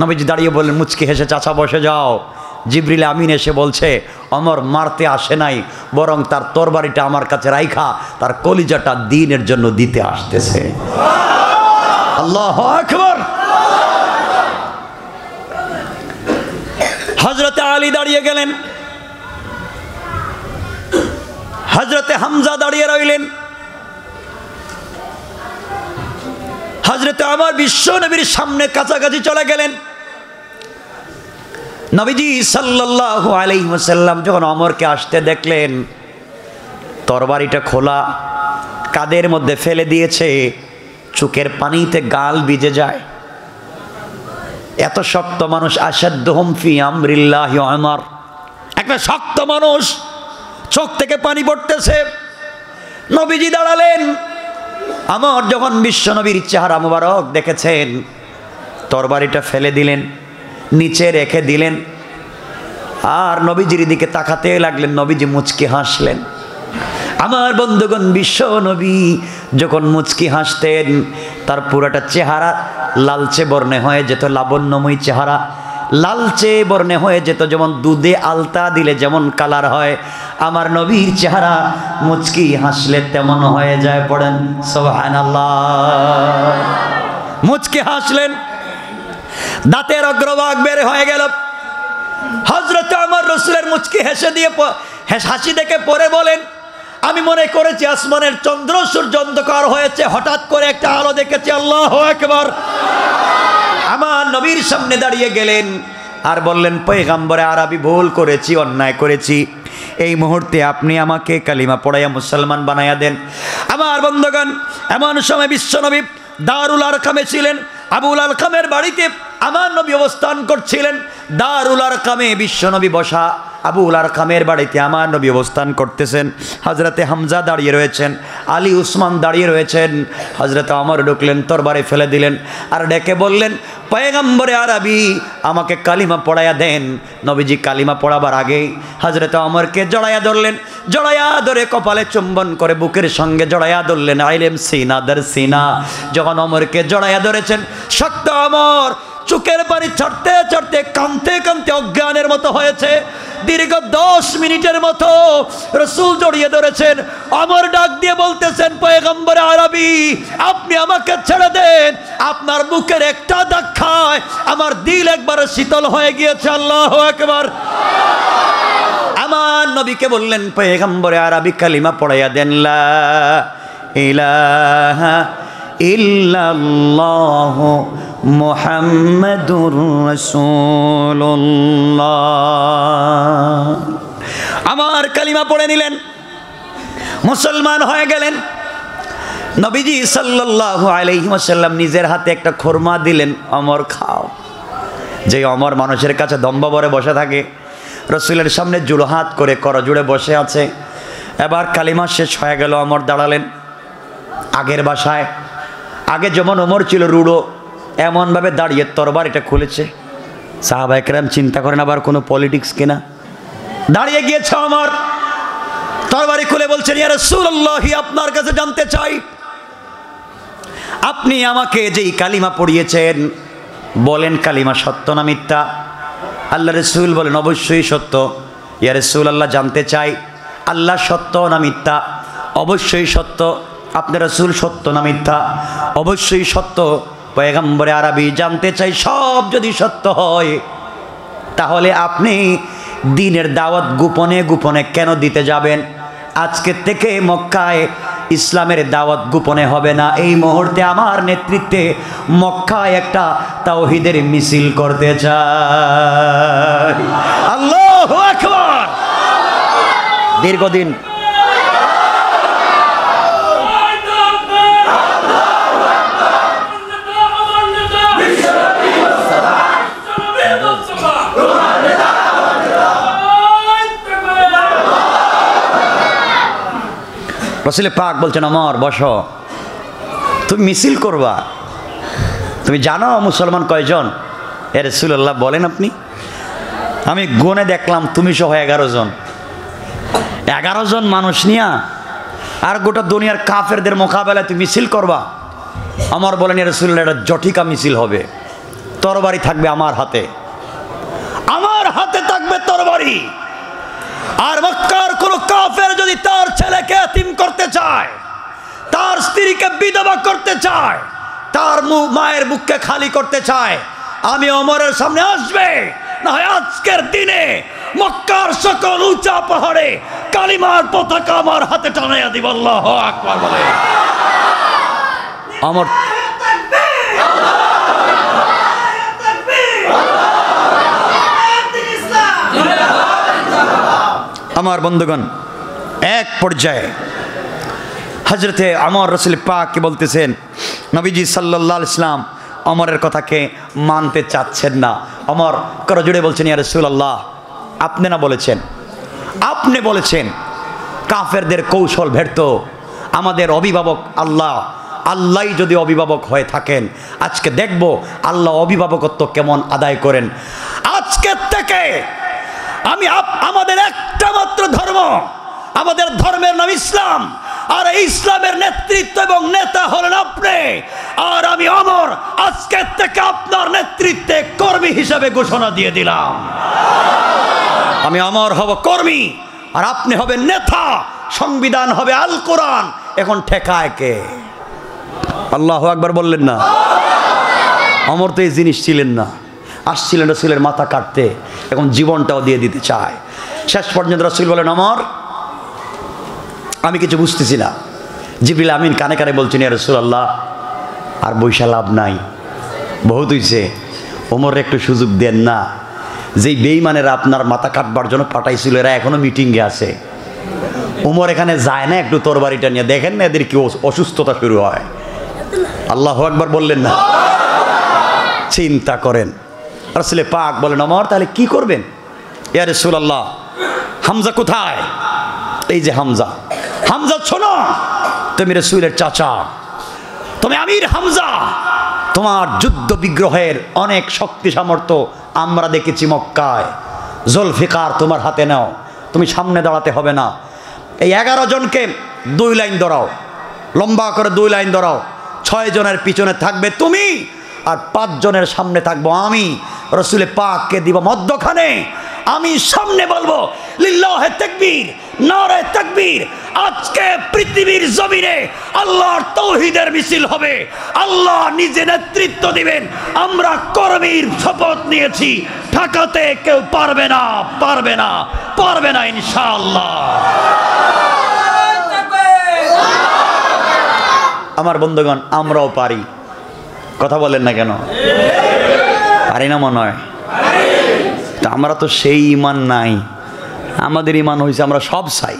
নবীজি দাঁড়িয়ে বললেন, মুচকি হেসে চাচা বসে যাও। জিবরিল আমিন এসে বলছে, অমর মারতে আসে নাই, বরং তার তরবারিটা আমার কাছে রাইখা, তার কলিজাটা দিনের জন্য দিতে আসতেছে। আল্লাহ আকবর। হজরতে আলী দাঁড়িয়ে গেলেন। হজরতে হামজা দাঁড়িয়ে রইলেন। হজরতে আমার বিশ্ব নবীর সামনে কাছাকাছি চলে গেলেন। নবীজি সাল্লাহ আলাইসাল্লাম যখন অমরকে আসতে দেখলেন, তরবারিটা খোলা, কাদের মধ্যে ফেলে দিয়েছে চুকের পানিতে গাল ভিজে যায়। এত শক্ত মানুষ হুমফি আমরিল্লাহ আমার একটা শক্ত মানুষ, চোখ থেকে পানি পড়তেছে। নবীজি দাঁড়ালেন। আমার যখন বিশ্বনবীর চেহারা মুবারক দেখেছেন, তরবারিটা ফেলে দিলেন। নিচে রেখে দিলেন। আর নবীজির দিকে তাকাতে লাগলেন, নবীজি মুচকি হাসলেন। আমার বন্ধুগণ, বিশ্ব নবী, যখন মুচকি হাসতেন, তার পুরাটা চেহারা লালচে বর্ণে হয়ে যেত, লাবণ্যময় চেহারা। লালচে বর্ণে হয়ে যেত, যেমন দুধে আলতা দিলে যেমন কালার হয়। আমার নবীর চেহারা মুচকি হাসলে তেমন হয়ে যায়, পড়েন সোহান মুচকি হাসলেন দাঁতের অগ্রভাগ বের হয়ে গেল। হজরত আমার রসুলের মুচকি হেসে দিয়ে হাসি দেখে পরে বলেন, আমি মনে করেছি আসমানের চন্দ্র সূর্য অন্ধকার হয়েছে, হঠাৎ করে একটা আলো দেখেছি, আল্লাহ একবার আমার নবীর সামনে দাঁড়িয়ে গেলেন আর বললেন, পয়গাম্বরে আর আমি ভুল করেছি, অন্যায় করেছি। এই মুহূর্তে আপনি আমাকে কালিমা পড়াইয়া মুসলমান বানাইয়া দেন। আমার বন্ধগণ, এমন সময় বিশ্বনবী দারুল আরকামে ছিলেন। আবুল আলকামের বাড়িতে আমার নবী অবস্থান করছিলেন দারুল আরকামে বিশ্বনবী বসা। আবুল আর খামের বাড়িতে আমার নবী অবস্থান করতেছেন। হজরতে হামজা দাঁড়িয়ে রয়েছেন, আলী উসমান দাঁড়িয়ে রয়েছেন। হজরতে আমর ঢুকলেন, তরবারে ফেলে দিলেন আর ডেকে বললেন, পয়গম্বরে আরবি, আমাকে কালিমা পড়াইয়া দেন। নবীজি কালিমা পড়াবার আগেই হজরত অমরকে জড়াইয়া ধরলেন। জড়াইয়া ধরে কপালে চুম্বন করে বুকের সঙ্গে জড়াইয়া ধরলেন, আইলেম সিনা, দের সিনা। যখন অমরকে জড়াইয়া ধরেছেন সত্য অমর চুকের পানি চড়তে চড়তে কানতে কানতে অজ্ঞানের মতো হয়েছে। দীর্ঘ দশ মিনিটের মতো রসুল জড়িয়ে ধরেছেন। আমার ডাক দিয়ে বলতেছেন, পয়গম্বর আরবি, আপনি আমাকে ছেড়ে দেন। আপনার বুকের একটা দাগ খায় আমার দিল একবার শীতল হয়ে গিয়েছে। আল্লাহ একবার আমার নবীকে বললেন, পয়গম্বরে আরবি কালিমা পড়াইয়া দেন, লা ইলাহা ইল্লাল্লাহ মুহাম্মাদুর আমার কালিমা পড়ে নিলেন, মুসলমান হয়ে গেলেন। নবীজি সাল্লাল্লাহু আলাইহি ওয়াসাল্লাম নিজের হাতে একটা খোরমা দিলেন, অমর খাও। যে অমর মানুষের কাছে দম্ববরে বসে থাকে, রসুলের সামনে জুলহাত করে করজুড়ে বসে আছে। এবার কালিমা শেষ হয়ে গেল, অমর দাঁড়ালেন। আগের বাসায় আগে যেমন ওমর ছিল রুড়ো, এমনভাবে দাঁড়িয়ে তরবার এটা খুলেছে। সাহাবা একরাম চিন্তা করেন আবার কোনো পলিটিক্স কিনা। দাঁড়িয়ে গিয়েছে আমার তরবারি খুলে বলছেন আপনার কাছে জানতে চাই। আপনি আমাকে যেই কালিমা পড়িয়েছেন, বলেন কালিমা সত্য না মিথ্যা? আল্লাহ রসুল বলেন, অবশ্যই সত্য। ইয়া রসুল আল্লাহ জানতে চাই, আল্লাহ সত্য না মিথ্যা? অবশ্যই সত্য। আপনার রসুল সত্য না মিথ্যা? অবশ্যই সত্য। পয়গম্বরে আরবি জানতে চাই, সব যদি সত্য হয়, তাহলে আপনি দিনের দাওয়াত গোপনে গোপনে কেন দিতে যাবেন? আজকের থেকে মক্কায় ইসলামের দাওয়াত গোপনে হবে না। এই মুহূর্তে আমার নেতৃত্বে মক্কায় একটা তাওহিদের মিছিল করতে চাই। আল্লাহ দীর্ঘদিন রসুলে পাক বলছেন আমার বসো। তুমি মিছিল করবা। তুমি জানো মুসলমান কয়জন? এ রসুল্লাহ বলেন আপনি। আমি গনে দেখলাম তুমি সহ এগারো জন। এগারো জন মানুষ নিয়া আর গোটা দুনিয়ার কাফেরদের মোকাবেলায় তুমি মিছিল করবা। আমার বলেন, এ রসুল্লাহ এটা জটিকা মিছিল হবে। তরবারি থাকবে আমার হাতে। আমার হাতে থাকবে তরবারি। আর মক্কার কোন কাফের যদি তার ছেলেকে এতিম করতে চায়, তার স্ত্রীকে বিধবা করতে চায়, তার মায়ের বুককে খালি করতে চায়, আমি অমরের সামনে আসবে। না হয় আজকের দিনে মক্কার সকল উঁচা পাহাড়ে কালিমার পতাকা আমার হাতে টানাইয়া দিব, আল্লাহ আকবার বলে। আমার আমার বন্ধুগণ, এক পর্যায়ে হজরতে আমর রসুল পাক বলতেছেন, নবীজি সাল্লাহ ইসলাম অমরের কথাকে মানতে চাচ্ছেন না। অমর, করো জুড়ে বলছেন, ইয়া রসুল্লাহ আপনি না বলেছেন? আপনি বলেছেন, কাফেরদের কৌশল ভেরত আমাদের অভিভাবক আল্লাহ আল্লাহই যদি অভিভাবক হয়ে থাকেন, আজকে দেখব আল্লাহ অভিভাবকত্ব কেমন আদায় করেন। আজকের থেকে আমি আমাদের একটা মাত্র ধর্ম। আমাদের ধর্মের নাম ইসলাম। আর ইসলামের নেতৃত্ব এবং নেতা হলেন আপনি। আর আমি অমর। আজকের থেকে আপনার নেতৃত্বে কর্মী হিসাবে ঘোষণা দিয়ে দিলাম। আমি অমর হব কর্মী। আর আপনি হবে নেতা। সংবিধান হবে আল কোরআন। এখন ঠেকায় কে? আল্লাহ একবার বললেন না। অমর তো এই জিনিস ছিলেন না। আসছিলেন রসুলের মাথা কাটতে, এখন জীবনটাও দিয়ে দিতে চায়। শেষ পর্যন্ত রসুল বলেন, অমর, আমি কিছু বুঝতেছি না। জিবরিল আমিন কানে কানে বলছেন ইয়া রসুল আল্লাহ আর বৈশা লাভ নাই। বহুত হইছে। ওমর একটু সুযোগ দেন না। যেই বেইমানেরা আপনার মাথা কাটবার জন্য পাঠাইছিল, এরা এখনও মিটিংয়ে আছে। ওমর এখানে যায় না একটু তরবারিটা নিয়ে। দেখেন না এদের কি অসুস্থতা শুরু হয়। আল্লাহ একবার বললেন না? চিন্তা করেন। রসুলে পাক বলেন অমর তাহলে কি করবেন? ইয়া রসুল আল্লাহ হামজা কোথায়? এই যে হামজা। হামজা, শোনো, তুমি রসুলের চাচা, তুমি আমির হামজা। তোমার যুদ্ধ বিগ্রহের অনেক শক্তি সামর্থ্য আমরা দেখেছি মক্কায়। জলফিকার তোমার হাতে নাও, তুমি সামনে দাঁড়াতে হবে না। এই এগারো জনকে দুই লাইন ধরাও, লম্বা করে দুই লাইন ধরাও, ছয় জনের পিছনে থাকবে তুমি আর পাঁচ জনের সামনে থাকব আমি। রসুলে পাককে দিব মধ্যখানে। আমি সামনে বলব লিল্লাহে তাকবীর নারে তাকবীর আজকে পৃথিবীর জমিনে আল্লাহর তৌহিদের মিছিল হবে। আল্লাহ নিজে নেতৃত্ব দিবেন। আমরা কর্মীর শপথ নিয়েছি। ঠেকাতে কেউ পারবে না পারবে না পারবে না ইনশাআল্লাহ। আমার বন্ধুগণ আমরাও পারি। কথা বলেন না কেন? পারি না মনে হয়। আমরা তো সেই ইমান নাই। আমাদের ইমান হয়েছে আমরা সব চাই।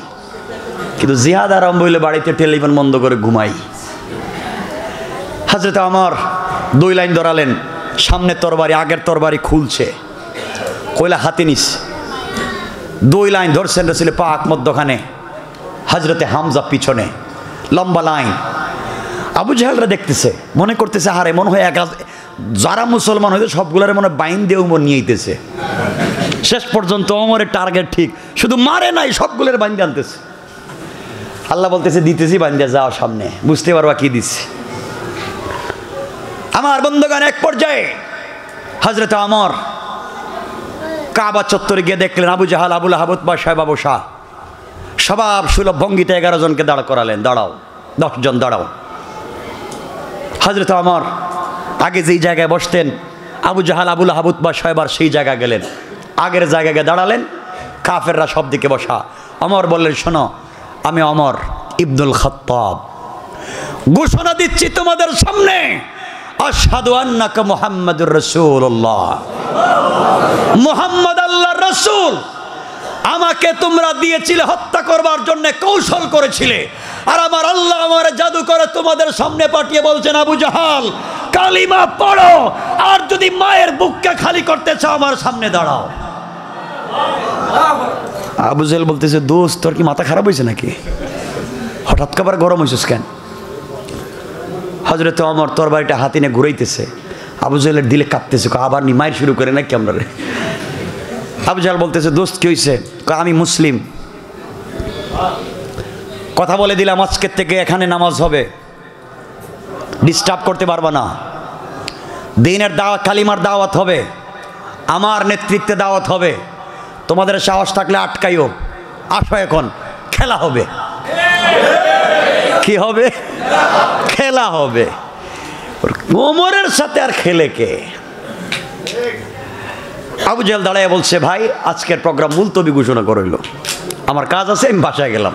কিন্তু জিহাদ আরম্ভ হইলে বাড়িতে টেলিফোন বন্ধ করে ঘুমাই। হাজরত আমার দুই লাইন ধরালেন, সামনে তরবারি, আগের তরবারি খুলছে। কইলা, হাতে নিস। দুই লাইন ধরছেন রসিলে পাক মধ্যখানে। হাজরতে হামজা পিছনে। লম্বা লাইন। আবু জাহালরা দেখতেছে, মনে করতেছে হারে মনে হয় একা যারা মুসলমান হয়েছে সবগুলোর মনে বাইন দিয়ে উমর নিয়ে শেষ পর্যন্ত অমরের টার্গেট ঠিক, শুধু মারে নাই, সবগুলোর বাইন আনতেছে। আল্লাহ বলতেছে, দিতেছি বাইন্দে যাও সামনে, বুঝতে পারবা কি দিচ্ছে আমার বন্ধুগান এক পর্যায়ে হজরত আমর কাবা চত্বরে গিয়ে দেখলেন, আবু জাহাল, আবুল আহাবত বা সাহেব, আবু শাহ স্বভাব সুলভ ভঙ্গিতে এগারো জনকে দাঁড় করালেন। দাঁড়াও দশজন দাঁড়াও। হজরত আমর আগে যেই জায়গায় বসতেন, আবু জাহাল আবুল আহাবুত বা সাহেবার সেই জায়গা গেলেন। আগের জায়গায় গিয়ে দাঁড়ালেন, কাফেররা সব দিকে বসা। অমর বললেন, শোনো, আমি অমর ইবনুল খত্তাব। ঘোষণা দিচ্ছি তোমাদের সামনে মুহাম্মদ আল্লাহর রাসূল, আমাকে তোমরা দিয়েছিলে, হত্যা করবার জন্য কৌশল করেছিলে। আর আমার আল্লাহ আমার জাদু করে তোমাদের সামনে পাঠিয়ে বলছেন, আবু জাহাল, কালিমা পড়ো, আর যদি মায়ের বুককে খালি করতে চাও, আমার সামনে দাঁড়াও। আবু জাহেল বলতেছে, দোস্ত, তোর কি মাথা খারাপ হয়েছে নাকি? হঠাৎ করে গরম হয়েছিস কেন? হজরত অমর তোর বাড়িটা হাতি নিয়ে ঘুরাইতেছে। আবু জাহেলের দিলে কাঁপতেছে আবার নি, মায়ের শুরু করে নাকি আমরা আবু জাহাল বলতেছে, দোস্ত, কি হয়েছে আমি মুসলিম। কথা বলে দিলাম, আজকের থেকে এখানে নামাজ হবে। ডিস্টার্ব করতে পারবা না। দিনের দাওয়াত, কালিমার দাওয়াত হবে। আমার নেতৃত্বে দাওয়াত হবে। তোমাদের সাহস থাকলে আটকাইও। আসো এখন, খেলা হবে। কি হবে? খেলা হবে। ওমরের সাথে আর খেলে কে? আবু জেল দাঁড়ায় বলছে, ভাই, আজকের প্রোগ্রাম মুলতবি ঘোষণা করইল। আমার কাজ আছে, আমি বাসায় গেলাম।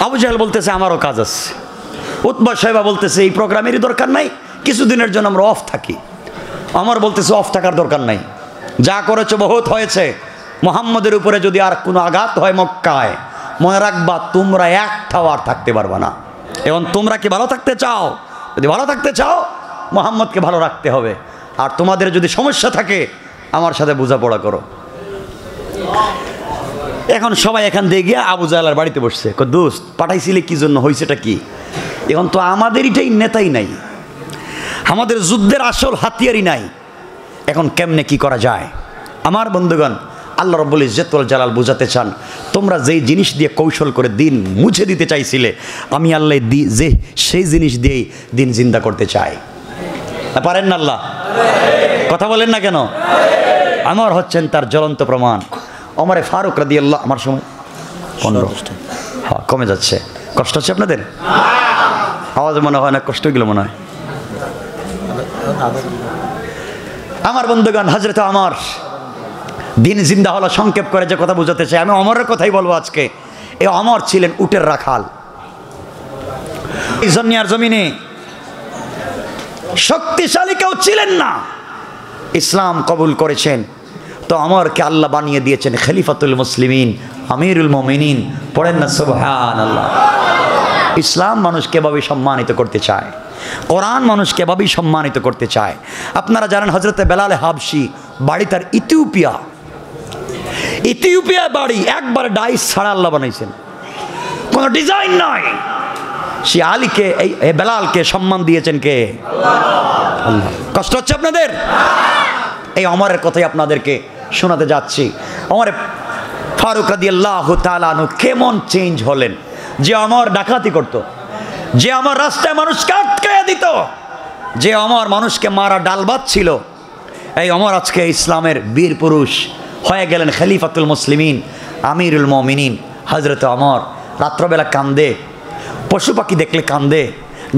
আবু জাহেল বলতেছে, আমারও কাজ আছে। উৎবা সাহেবা বলতেছে, এই প্রোগ্রামেরই দরকার নাই, কিছুদিনের জন্য আমরা অফ থাকি। আমার বলতেছে অফ থাকার দরকার নাই। যা করেছ বহুত হয়েছে। মোহাম্মদের উপরে যদি আর কোনো আঘাত হয় মক্কায়, মনে রাখবা তোমরা একটাও আর থাকতে পারবা না। এবং তোমরা কি ভালো থাকতে চাও? যদি ভালো থাকতে চাও, মোহাম্মদকে ভালো রাখতে হবে। আর তোমাদের যদি সমস্যা থাকে, আমার সাথে বোঝাপড়া করো। এখন সবাই এখান দিয়ে গিয়ে আবু জালার বাড়িতে বসছে। দোস্ত, পাঠাইছিলে কি জন্য? হয়েছেটা কি? এখন তো আমাদের এটাই নেতাই নাই। আমাদের যুদ্ধের আসল হাতিয়ারই নাই। এখন কেমনে কি করা যায়? আমার বন্ধুগণ, আল্লাহ রব্বুল ইজ্জতুল জালাল বুঝাতে চান, তোমরা যেই জিনিস দিয়ে কৌশল করে দিন মুছে দিতে চাইছিলে, আমি আল্লাহ দি, যে, সেই জিনিস দিয়েই দিন জিন্দা করতে চাই। পারেন না আল্লাহ? কথা বলেন না কেন? আমার হচ্ছেন তার জ্বলন্ত প্রমাণ। অমরে ফারুক রাদি আল্লাহ আমার সময় পনেরো। হ্যাঁ কমে যাচ্ছে। কষ্ট হচ্ছে আপনাদের? আওয়াজ মনে হয় না, কষ্ট গেল মনে হয়। আমার বন্ধুগণ হজরত আমার দিন জিন্দা হলো, সংক্ষেপ করে যে কথা বুঝাতে চাই। আমি অমরের কথাই বলব আজকে। এ অমর ছিলেন উটের রাখাল। এই জন্যার জমিনে শক্তিশালী কেউ ছিলেন না। ইসলাম কবুল করেছেন। তো অমরকে আল্লাহ বানিয়ে দিয়েছেন খলিফাতুল মুসলিমিন, আমিরুল মোমিনিন। পড়েন না সুবহান আল্লাহ ইসলাম মানুষকে এভাবেই সম্মানিত করতে চায়? কোরআন মানুষকে এভাবেই সম্মানিত করতে চায়? আপনারা জানেন হজরতে বেলাল হাবসি বাড়ি তার ইথিওপিয়া। ইথিওপিয়া বাড়ি, একবার ডাইস ছাড়া আল্লাহ বানাইছেন। কোনো ডিজাইন নয় সে আলীকে, এই বেলালকে সম্মান দিয়েছেন কে? কষ্ট হচ্ছে আপনাদের? এই অমরের কথাই আপনাদেরকে শোনাতে যাচ্ছি। আমার ফারুক রাদি আল্লাহ তালানু কেমন চেঞ্জ হলেন? যে আমার ডাকাতি করত, যে আমার রাস্তায় মানুষকে আটকাইয়া দিত, যে আমার মানুষকে মারা ডালবাত ছিল এই অমর আজকে ইসলামের বীর পুরুষ হয়ে গেলেন খলিফাতুল মুসলিমিন, আমিরুল মমিনিন হজরত অমর রাত্রবেলা কান্দে পশু পাখি দেখলে কান্দে,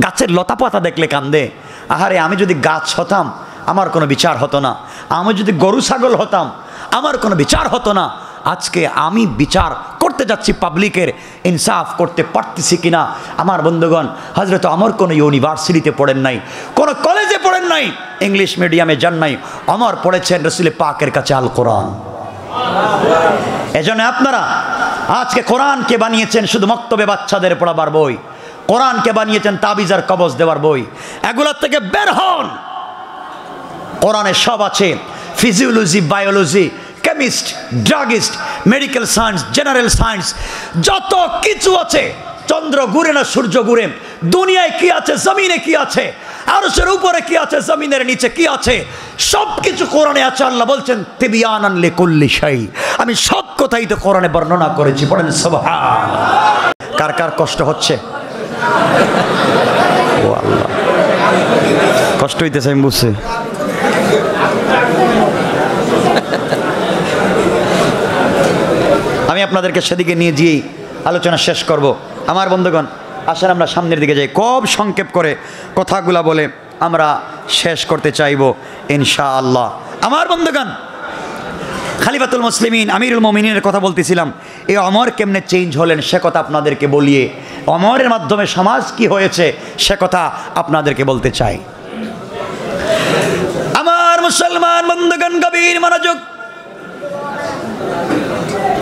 গাছের লতা পাতা দেখলে কান্দে। আহারে, আমি যদি গাছ হতাম আমার কোনো বিচার হতো না। আমি যদি গরু ছাগল হতাম, আমার কোনো বিচার হতো না। আজকে আমি বিচার করতে যাচ্ছি পাবলিকের, ইনসাফ করতে পারতেছি কিনা? আমার বন্ধুগণ হজরত আমার কোনো ইউনিভার্সিটিতে পড়েন নাই, কোনো কলেজে পড়েন নাই, ইংলিশ মিডিয়ামে যান নাই। আমার পড়েছেন রসুল পাকের কাছে আল কোরআন। এজন্য আপনারা, আজকে কোরআনকে বানিয়েছেন শুধু মক্তবে বাচ্চাদের পড়াবার বই, কোরআনকে বানিয়েছেন তাবিজার কবজ দেওয়ার বই। এগুলোর থেকে বের হন। কোরআনে সব আছে। Physiology biology chemist druggist medical science general science যত কিছু আছে, চন্দ্র ঘুরে না সূর্য ঘুরে, দুনিয়ায় কি আছে, জমিনে কি আছে, আরশের উপরে কি আছে, জমিনের নিচে কি আছে, সব কিছু কোরআনে আছে, আল্লাহ বলছেন তিবিয়ান আনলে কুল্লি শাই আমি সব কথাই তো কোরআনে বর্ণনা করেছি, পড়েন সুবহান কার কার কষ্ট হচ্ছে? কষ্ট হইতেছে, আমি বুঝছি। *laughs* আমি আপনাদেরকে সেদিকে নিয়ে গিয়েই আলোচনা শেষ করব। আমার বন্ধুগণ, আসেন আমরা সামনের দিকে যাই। খুব সংক্ষেপ করে কথাগুলা বলে আমরা শেষ করতে চাইব, ইনশাআল্লাহ। আমার বন্ধুগণ, খালিফাতুল মুসলিমিন, আমিরুল মমিনের কথা বলতেছিলাম। এই অমর কেমনে চেঞ্জ হলেন সে কথা আপনাদেরকে বলিয়ে, অমরের মাধ্যমে সমাজ কি হয়েছে সে কথা আপনাদেরকে বলতে চাই। মুসলমান বন্ধুগণ, গভীর মনোযোগ।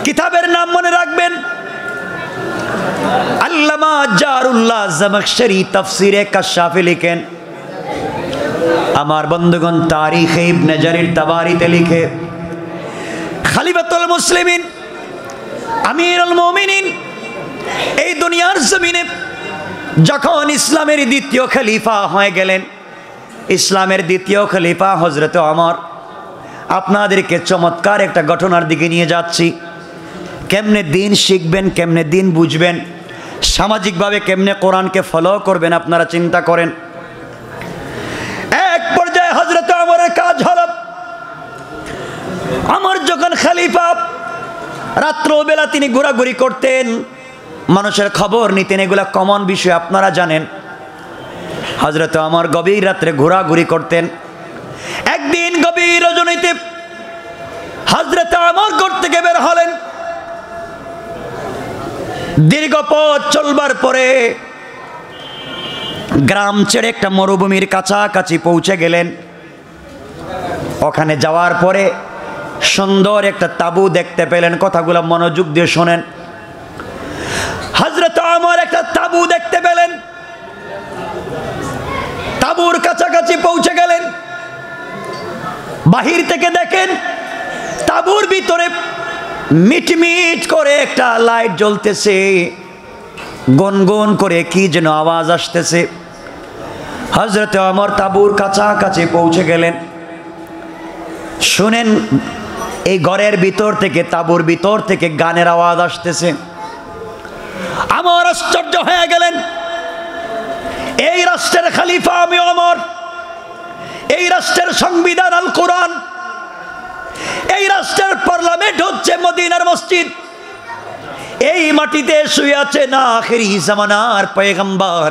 কিতাবের নাম মনে রাখবেন। আল্লামা জারুল্লাহ জামাকশরি তাফসিরে কাশাফে লিখেন। আমার বন্ধুগণ, তারিখে ইবনে জারির তাবারিতে লিখে, খালিফাতুল মুসলিমিন, আমিরুল মুমিনিন, এই দুনিয়ার জমিনে যখন ইসলামের দ্বিতীয় খলিফা হয়ে গেলেন ইসলামের দ্বিতীয় খলিফা হজরত অমর আপনাদেরকে চমৎকার একটা ঘটনার দিকে নিয়ে যাচ্ছি। কেমনে দিন শিখবেন, কেমনে দিন বুঝবেন, সামাজিকভাবে কেমনে কোরআনকে ফলো করবেন আপনারা চিন্তা করেন। এক পর্যায়ে হজরত আমরের কাজ হল আমার যখন খালিফা, রাত্রবেলা তিনি ঘোরাঘুরি করতেন। মানুষের খবর নিতেন, এগুলা কমন বিষয়, আপনারা জানেন। হজরত আমার গভীর রাত্রে ঘোরাঘুরি করতেন। একদিন গভীর রজনীতে হজরত আমার ঘর থেকে বের হলেন। দীর্ঘ পথ চলবার পরে গ্রাম ছেড়ে একটা মরুভূমির কাছাকাছি পৌঁছে গেলেন। ওখানে যাওয়ার পরে সুন্দর একটা তাবু দেখতে পেলেন, কথাগুলো মনোযোগ দিয়ে শোনেন। হজরত আমার একটা তাবু দেখতে পেলেন। তাবুর কাছাকাছি পৌঁছে গেলেন। বাহির থেকে দেখেন তাবুর ভিতরে মিটমিট করে একটা লাইট জ্বলতেছে। গনগন করে কি যেন আওয়াজ আসতেছে। হজরত আমার তাবুর কাছাকাছি পৌঁছে গেলেন। শুনেন, এই ঘরের ভিতর থেকে, তাবুর ভিতর থেকে গানের আওয়াজ আসতেছে। আমার আশ্চর্য হয়ে গেলেন এই রাষ্ট্রের খালিফা আমি অমর। এই রাষ্ট্রের সংবিধান আল কোরআন। এই রাষ্ট্রের পার্লামেন্ট হচ্ছে মদিনার মসজিদ। এই মাটিতে শুয়ে আছে না আখেরি জামানার পয়গম্বর।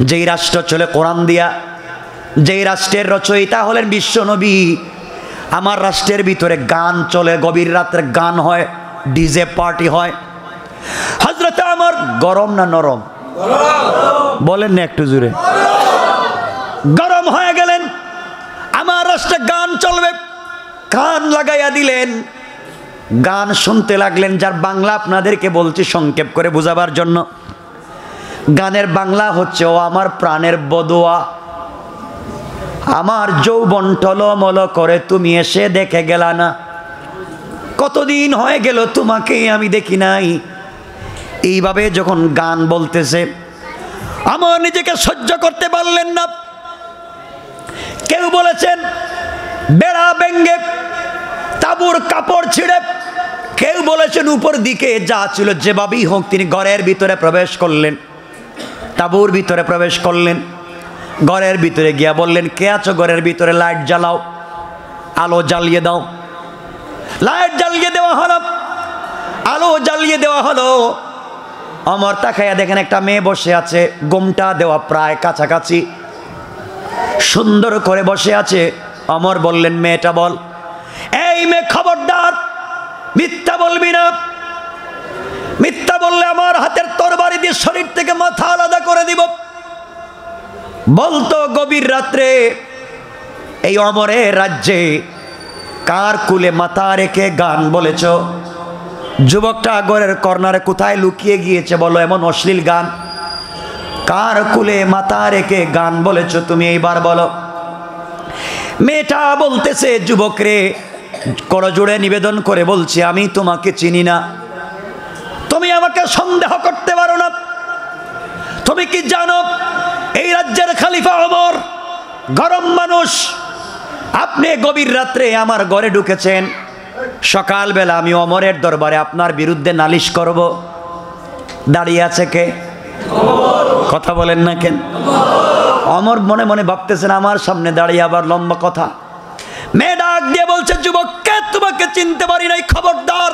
যেই রাষ্ট্র চলে কোরআন দিয়া, যেই রাষ্ট্রের রচয়িতা হলেন বিশ্বনবী আমার রাষ্ট্রের ভিতরে গান চলে, গভীর রাত্রে গান হয়, ডিজে পার্টি হয়। হজরত আমার গরম না নরম? বলেন না একটু জুড়ে গরম হয়ে গেলেন। আমার রাষ্ট্রে গান চলবে। কান লাগাইয়া দিলেন। গান শুনতে লাগলেন, যার বাংলা আপনাদেরকে বলছি সংক্ষেপ করে বোঝাবার জন্য। গানের বাংলা হচ্ছে, ও আমার প্রাণের বদোয়া। আমার যৌবন টলমল করে, তুমি এসে দেখে গেলা না। কতদিন হয়ে গেল তোমাকে আমি দেখি নাই। এইভাবে যখন গান বলতেছে, আমার নিজেকে সহ্য করতে পারলেন না। কেউ বলেছেন, বেড়া ব্যঙ্গে তাবুর কাপড় ছিঁড়ে। কেউ বলেছেন, উপর দিকে যা ছিল যেভাবেই হোক তিনি ঘরের ভিতরে প্রবেশ করলেন। তাবুর ভিতরে প্রবেশ করলেন। ঘরের ভিতরে গিয়া বললেন, কে আছো ঘরের ভিতরে? লাইট জ্বালাও, আলো জ্বালিয়ে দাও। লাইট জ্বালিয়ে দেওয়া হলো, আলো জ্বালিয়ে দেওয়া হলো। অমর তাকাইয়া দেখেন একটা মেয়ে বসে আছে গোমটা দেওয়া প্রায় কাছাকাছি। সুন্দর করে বসে আছে। অমর বললেন, মেয়েটা বল। এই মেয়ে খবরদার, মিথ্যা বলবি না। মিথ্যা বললে আমার হাতের তরবারি দিয়ে শরীর থেকে মাথা আলাদা করে দিব। বলতো গভীর রাত্রে, এই অমরের রাজ্যে কার কুলে মাথা রেখে গান বলেছ? যুবকটা ঘরের কর্নারে কোথায় লুকিয়ে গিয়েছে বলো এমন অশ্লীল গান? কার কুলে মাথা রেখে গান বলেছ তুমি এইবার বলো। মেয়েটা বলতেছে, যুবক রে করজোড়ে নিবেদন করে বলছি, আমি তোমাকে চিনি না। তুমি আমাকে সন্দেহ করতে পারো না। তুমি কি জানো, এই রাজ্যের খালিফা অমর, গরম মানুষ। আপনি গভীর রাত্রে আমার ঘরে ঢুকেছেন। সকালবেলা আমি অমরের দরবারে আপনার বিরুদ্ধে নালিশ করব। দাঁড়িয়ে আছে কে? কথা বলেন না কেন? অমর মনে মনে ভাবতেছেন, আমার সামনে দাঁড়িয়ে আবার লম্বা কথা। মেয়ে ডাক দিয়ে বলছে, যুবক, কে তোমাকে চিনতে পারি নাই, খবরদার?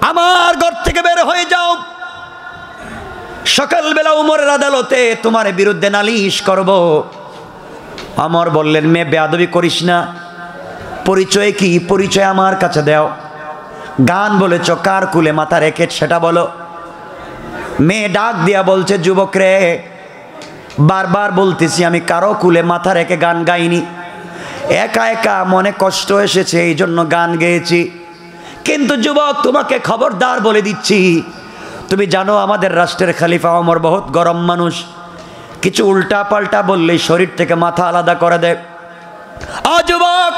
আমার ঘর থেকে বের হয়ে যাও। সকালবেলা উমরের আদালতে তোমার বিরুদ্ধে নালিশ করব। আমর বললেন, মেয়ে, বেয়াদবি করিস না। পরিচয় কি? পরিচয় আমার কাছে দাও। গান বলেছ, কার কুলে মাথা রেখে, সেটা বলো। মেয়ে ডাক দিয়া বলছে, যুবক রে, বারবার বলতেছি আমি, কারও কুলে মাথা রেখে গান গাইনি। একা একা মনে কষ্ট এসেছে, এই জন্য গান গেয়েছি। কিন্তু যুবক, তোমাকে খবরদার বলে দিচ্ছি, তুমি জানো আমাদের রাষ্ট্রের খালিফা অমর বহুত গরম মানুষ। কিছু উল্টা পাল্টা বললেই শরীর থেকে মাথা আলাদা করে দেয়। আ যুবক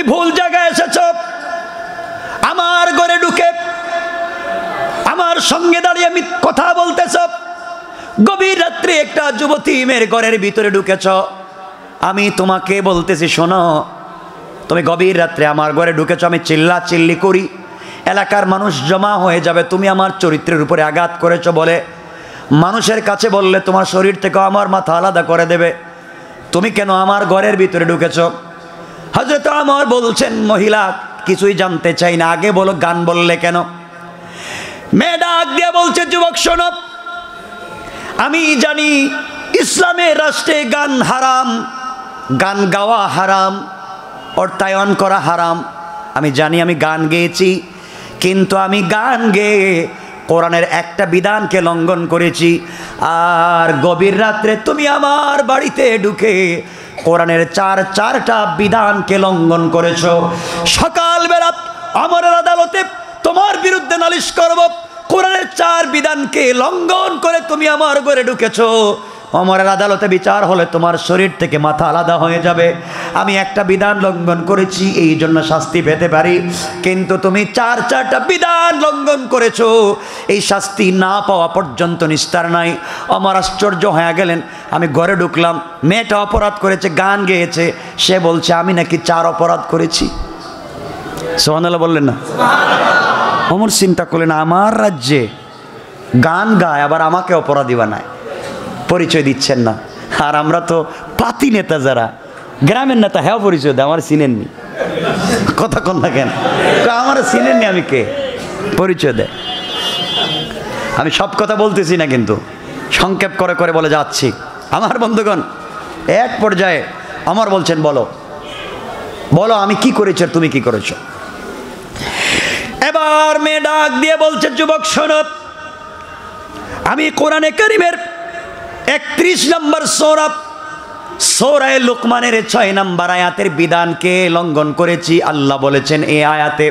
তুমি ভুল জায়গায় এসেছ। আমার ঘরে ঢুকে আমার সঙ্গে দাঁড়িয়ে আমি কথা বলতেছ। গভীর রাত্রে একটা যুবতী মেয়ের ঘরের ভিতরে ঢুকেছ। আমি তোমাকে বলতেছি, শোনো, তুমি গভীর রাত্রে আমার ঘরে ঢুকেছ, আমি চিল্লা চিল্লি করি। এলাকার মানুষ জমা হয়ে যাবে, তুমি আমার চরিত্রের উপরে আঘাত করেছ বলে। মানুষের কাছে বললে, তোমার শরীর থেকে আমার মাথা আলাদা করে দেবে। তুমি কেন আমার ঘরের ভিতরে ঢুকেছ? হজরত আমার বলছেন, মহিলা, কিছুই জানতে চাই না। আগে বলো, গান বললে কেন? মেয়ে ডাক দিয়ে বলছে, যুবক, শোনো। আমি জানি ইসলামের রাষ্ট্রে গান হারাম, গান গাওয়া হারাম, অর্থায়ন করা হারাম। আমি জানি আমি গান গেয়েছি, কিন্তু আমি গান গেয়ে কোরআনের একটা বিধানকে লঙ্ঘন করেছি। আর গভীর রাত্রে তুমি আমার বাড়িতে ঢুকে কোরআনের চার চারটা বিধানকে লঙ্ঘন করেছ। সকালবেলা আমরের আদালতে তোমার বিরুদ্ধে নালিশ করব, কোরআনের চার বিধানকে লঙ্ঘন করে তুমি আমার ঘরে ঢুকেছো। অমরের আদালতে বিচার হলে তোমার শরীর থেকে মাথা আলাদা হয়ে যাবে। আমি একটা বিধান লঙ্ঘন করেছি, এই জন্য শাস্তি পেতে পারি। কিন্তু তুমি চার চারটা বিধান লঙ্ঘন করেছ, এই শাস্তি না পাওয়া পর্যন্ত নিস্তার নাই। আমার আশ্চর্য হয়ে গেলেন। আমি ঘরে ঢুকলাম, মেয়েটা অপরাধ করেছে, গান গেয়েছে। সে বলছে, আমি নাকি চার অপরাধ করেছি। সোহানাল্লাহ বললেন না। অমর চিন্তা করলেন, আমার রাজ্যে গান গায়, আবার আমাকে অপরাধী বানায়। পরিচয় দিচ্ছেন না। আর আমরা তো পাতি নেতা যারা। গ্রামের নেতা হ্যাঁ পরিচয় দেয় আমার চিনেননি। কথা কন না কেন? আমার চিনেননি আমি কে? পরিচয় দেয় আমি সব কথা বলতেছি না কিন্তু। সংক্ষেপ করে করে বলে যাচ্ছি। আমার বন্ধুগণ, এক পর্যায়ে আমার বলছেন, বলো। বলো, আমি কি করেছি তুমি কি করেছ? এবার মেয়ে ডাক দিয়ে বলছে, যুবক শোনব আমি কোরআনে করিমের একত্রিশ নম্বর সৌরভ সৌরায় লোকমানের ছয় নম্বর আয়াতের বিধানকে লঙ্ঘন করেছি আল্লাহ বলেছেন এ আয়াতে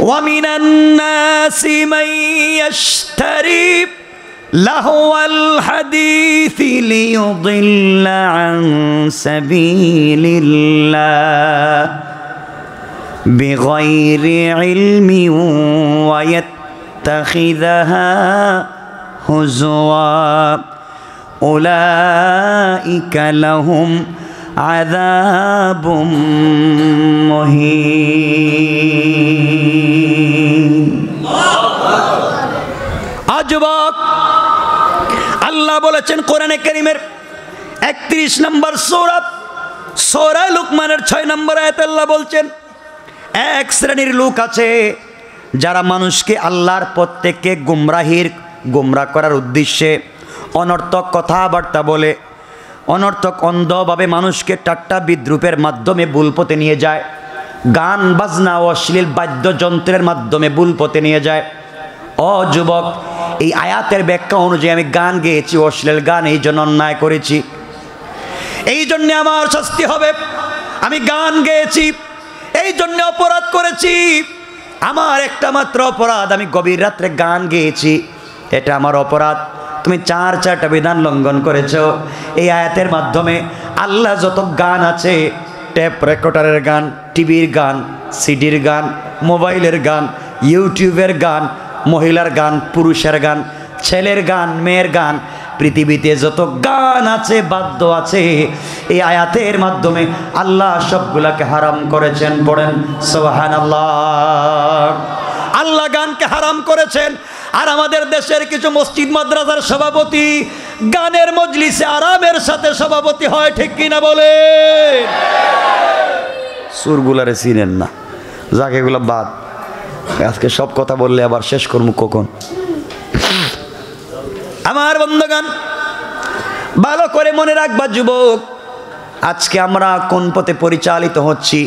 ومن الناس من يشتري لهو الحديث ليضل عن سبيل الله بغير علم ويتخذها হুজুয়া উলাইকা লাহুম আযাবুম মুহিন। আজবাক আল্লাহ বলেছেন কোরআনে কারীমের 31 নম্বর সূরা সূরা লুকমানের 6 নম্বর আয়াতে আল্লাহ বলছেন, এক শ্রেণির লোক আছে যারা মানুষকে আল্লাহর পথ থেকে গুমরাহির গুমরা করার উদ্দেশ্যে অনর্থক কথাবার্তা বলে, অনর্থক অন্ধভাবে মানুষকে টাট্টা বিদ্রুপের মাধ্যমে ভুল পথে নিয়ে যায়, গান, বাজনা অশ্লীল বাদ্যযন্ত্রের মাধ্যমে ভুল পথে নিয়ে যায়। ও যুবক, এই আয়াতের ব্যাখ্যা অনুযায়ী আমি গান গেয়েছি, অশ্লীল গান, এই জন্য অন্যায় করেছি। এই জন্য আমার শাস্তি হবে। আমি গান গেয়েছি, এই জন্য অপরাধ করেছি। আমার একটা মাত্র অপরাধ, আমি গভীর রাত্রে গান গেয়েছি। এটা আমার অপরাধ। তুমি চার চারটা বিধান লঙ্ঘন করেছ। এই আয়াতের মাধ্যমে আল্লাহ যত গান আছে, ট্যাপ রেকর্ডারের গান, টিভির গান, সিডির গান, মোবাইলের গান, ইউটিউবের গান, মহিলার গান, পুরুষের গান, ছেলের গান, মেয়ের গান, পৃথিবীতে যত গান আছে, বাদ্য আছে, এই আয়াতের মাধ্যমে আল্লাহ সবগুলাকে হারাম করেছেন, পড়েন সোহান আল্লাহ আল্লাহ গানকে হারাম করেছেন আর আমাদের দেশের কিছু মসজিদ মাদ্রাসার সভাপতি গানের মজলিসে আরামের সাথে সভাপতি হয় ঠিক কিনা বলে সুরগুলারে চিনেন না। যাকে এগুলো বাদ। আজকে সব কথা বললে আবার শেষ করব কখন? আমার বন্ধগান ভালো করে মনে রাখবা যুবক আজকে আমরা কোন পথে পরিচালিত হচ্ছি?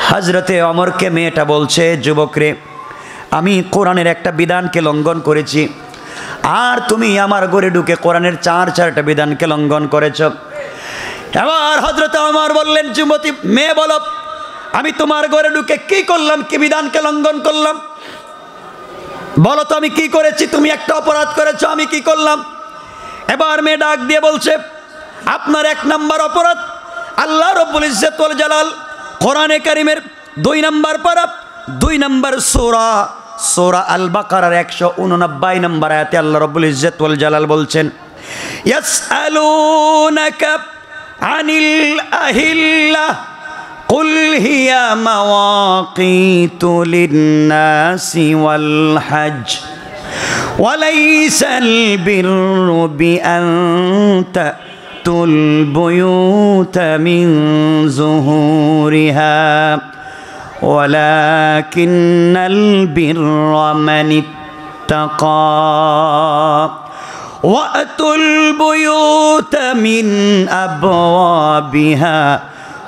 হাজরতে অমরকে মেয়েটা বলছে যুবকরে আমি কোরআনের একটা বিধানকে লঙ্ঘন করেছি। আর তুমি আমার ঘরে ঢুকে কোরআনের চার চারটা বিধানকে লঙ্ঘন করেছ। এবার হজরত আমার বললেন, যুবতী, মেয়ে বলো, আমি তোমার ঘরে ঢুকে কি করলাম, কি বিধানকে লঙ্ঘন করলাম? বলো তো আমি কি করেছি, তুমি একটা অপরাধ করেছ, আমি কি করলাম? এবার মেয়ে ডাক দিয়ে বলছে, আপনার এক নাম্বার অপরাধ, আল্লাহ রব্বুল ইজ্জতুল জালাল কোরআনে কারিমের দুই নাম্বার পারা, দুই নাম্বার সোরা। সোরা আল বাকারার একশো উননব্বই নম্বর আয়াতে আল্লাহ রব্বুল ইজ্জত ওয়াল জালাল বলছেন ইয়াসআলুনাকা আনিল আহিল্লাহ قل هي مواقيت للناس والحج وليس البر بأن تأتوا البيوت من زهورها ولكن البر من اتقى وأتوا البيوت من أبوابها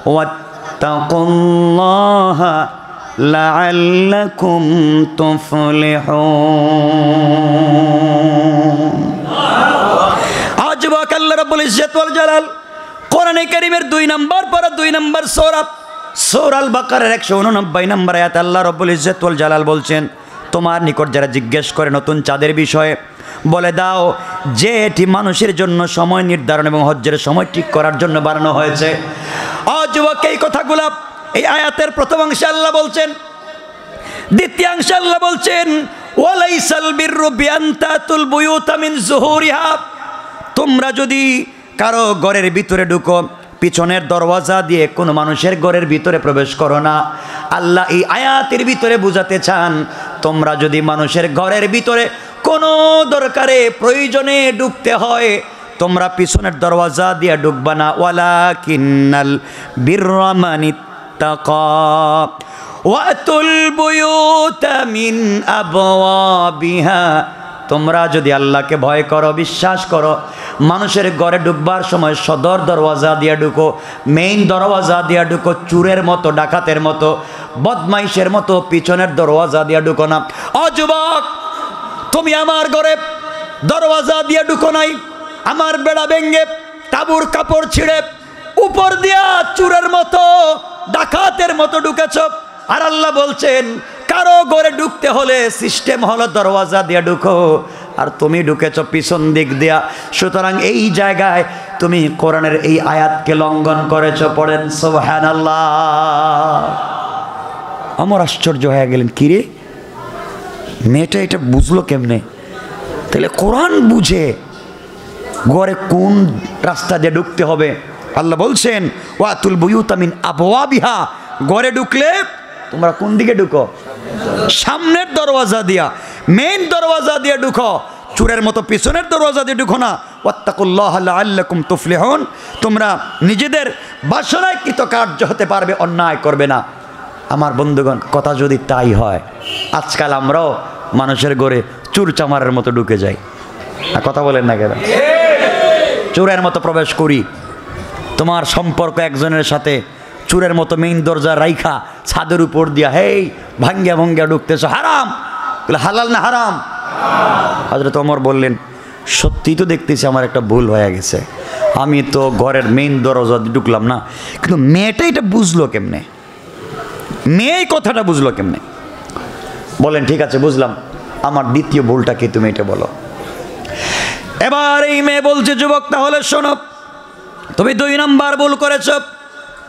واتقوا الله لعلكم تفلحون আজ বাক আল্লাহ রাব্বুল ইজ্জত ওয়াল জালাল কোরআনে কারীমের দুই নাম্বার পরে দুই নাম্বার সূরা সূরা আল বাকারার 189 নম্বর আয়াত আল্লাহ রাব্বুল ইজ্জত ওয়াল জালাল বলছেন, তোমার নিকট যারা জিজ্ঞেস করে নতুন চাঁদের বিষয়ে, বলে দাও, যে এটি মানুষের জন্য সময় নির্ধারণ এবং হজ্জের সময় ঠিক করার জন্য বানানো হয়েছে। অযুবক এই কথাগুলো এই আয়াতের প্রথম অংশে আল্লাহ বলছেন দ্বিতীয়াংশে আল্লাহ বলছেন তোমরা যদি কারও ঘরের ভিতরে ঢুকো পিছনের দরওয়াজা দিয়ে কোনো মানুষের ঘরের ভিতরে প্রবেশ করো না। আল্লাহ এই আয়াতের ভিতরে বুঝাতে চান, তোমরা যদি মানুষের ঘরের ভিতরে কোনো দরকারে প্রয়োজনে ঢুকতে হয়, তোমরা পিছনের দরওয়াজা দিয়ে ঢুকবা না। ওয়ালা কিন্নাল বিরমানিত্তাকা ওয়াতুল বুয়ুতা মিন আবওয়াবিহা। তোমরা যদি আল্লাহকে ভয় করো, বিশ্বাস করো, মানুষের ঘরে ঢুকবার সময় সদর দরওয়াজা দিয়ে ঢুকো মেইন দরওয়াজা দিয়ে ঢুকো, চুরের মতো, ডাকাতের মতো, বদমাইশের মতো, পিছনের দরওয়াজা দিয়ে ঢুকো না। অযুবক তুমি আমার ঘরে দরওয়াজা দিয়ে ঢুকো নাই, আমার বেড়া ভেঙ্গে তাবুর কাপড় ছিঁড়ে উপর দিয়া চুরের মতো, ডাকাতের মতো ঢুকেছ। আর আল্লাহ বলছেন কারও ঘরে ঢুকতে হলে সিস্টেম হলো দরওয়াজা দিয়ে ঢুকো। আর তুমি ঢুকেছ পিছন দিক দিয়া। সুতরাং এই জায়গায় তুমি কোরআনের এই আয়াতকে লঙ্ঘন করেছ, পড়েন সোহান আমার আশ্চর্য হয়ে গেলেন কিরে মেয়েটা এটা বুঝলো কেমনে? তাহলে কোরআন বুঝে ঘরে কোন রাস্তা দিয়ে ঢুকতে হবে? আল্লাহ বলছেন, ওয়াতুল বুয়ুতামিন আবওয়া বিহা ঘরে ঢুকলে তোমরা কোন দিকে ঢুকো? সামনের দরওয়াজা দিয়া মেইন দরওয়াজা দিয়ে ঢুকো। চুরের মতো পিছনের দরওয়াজা দিয়ে ঢুকো না। ওয়াত্তাকুল্লাহ আল্লাকুম তুফলিহন। তোমরা নিজেদের বাসনায় কৃতকার্য হতে পারবে অন্যায় করবে না। আমার বন্ধুগণ কথা যদি তাই হয় আজকাল আমরাও মানুষের ঘরে চুর চামারের মতো ঢুকে যাই। আর কথা বলেন না কেন? চোরের মতো প্রবেশ করি। তোমার সম্পর্ক একজনের সাথে চুরের মতো মেইন দরজা রাইখা ছাদের উপর দিয়া, হেই, ভাঙ্গিয়া ভঙ্গিয়া ঢুকতেছ, হারাম। হালাল না হারাম? হজরত অমর বললেন সত্যি তো দেখতেছি আমার একটা ভুল হয়ে গেছে। আমি তো ঘরের মেইন দরজা ঢুকলাম না, কিন্তু মেয়েটা এটা বুঝলো কেমনে? মেয়ে কথাটা বুঝলো কেমনে? বলেন, ঠিক আছে, বুঝলাম। আমার দ্বিতীয় ভুলটা কি তুমি এটা বলো। এবার এই মেয়ে বলছে, যুবক, তাহলে শোনো, তুমি দুই নাম্বার ভুল করেছ।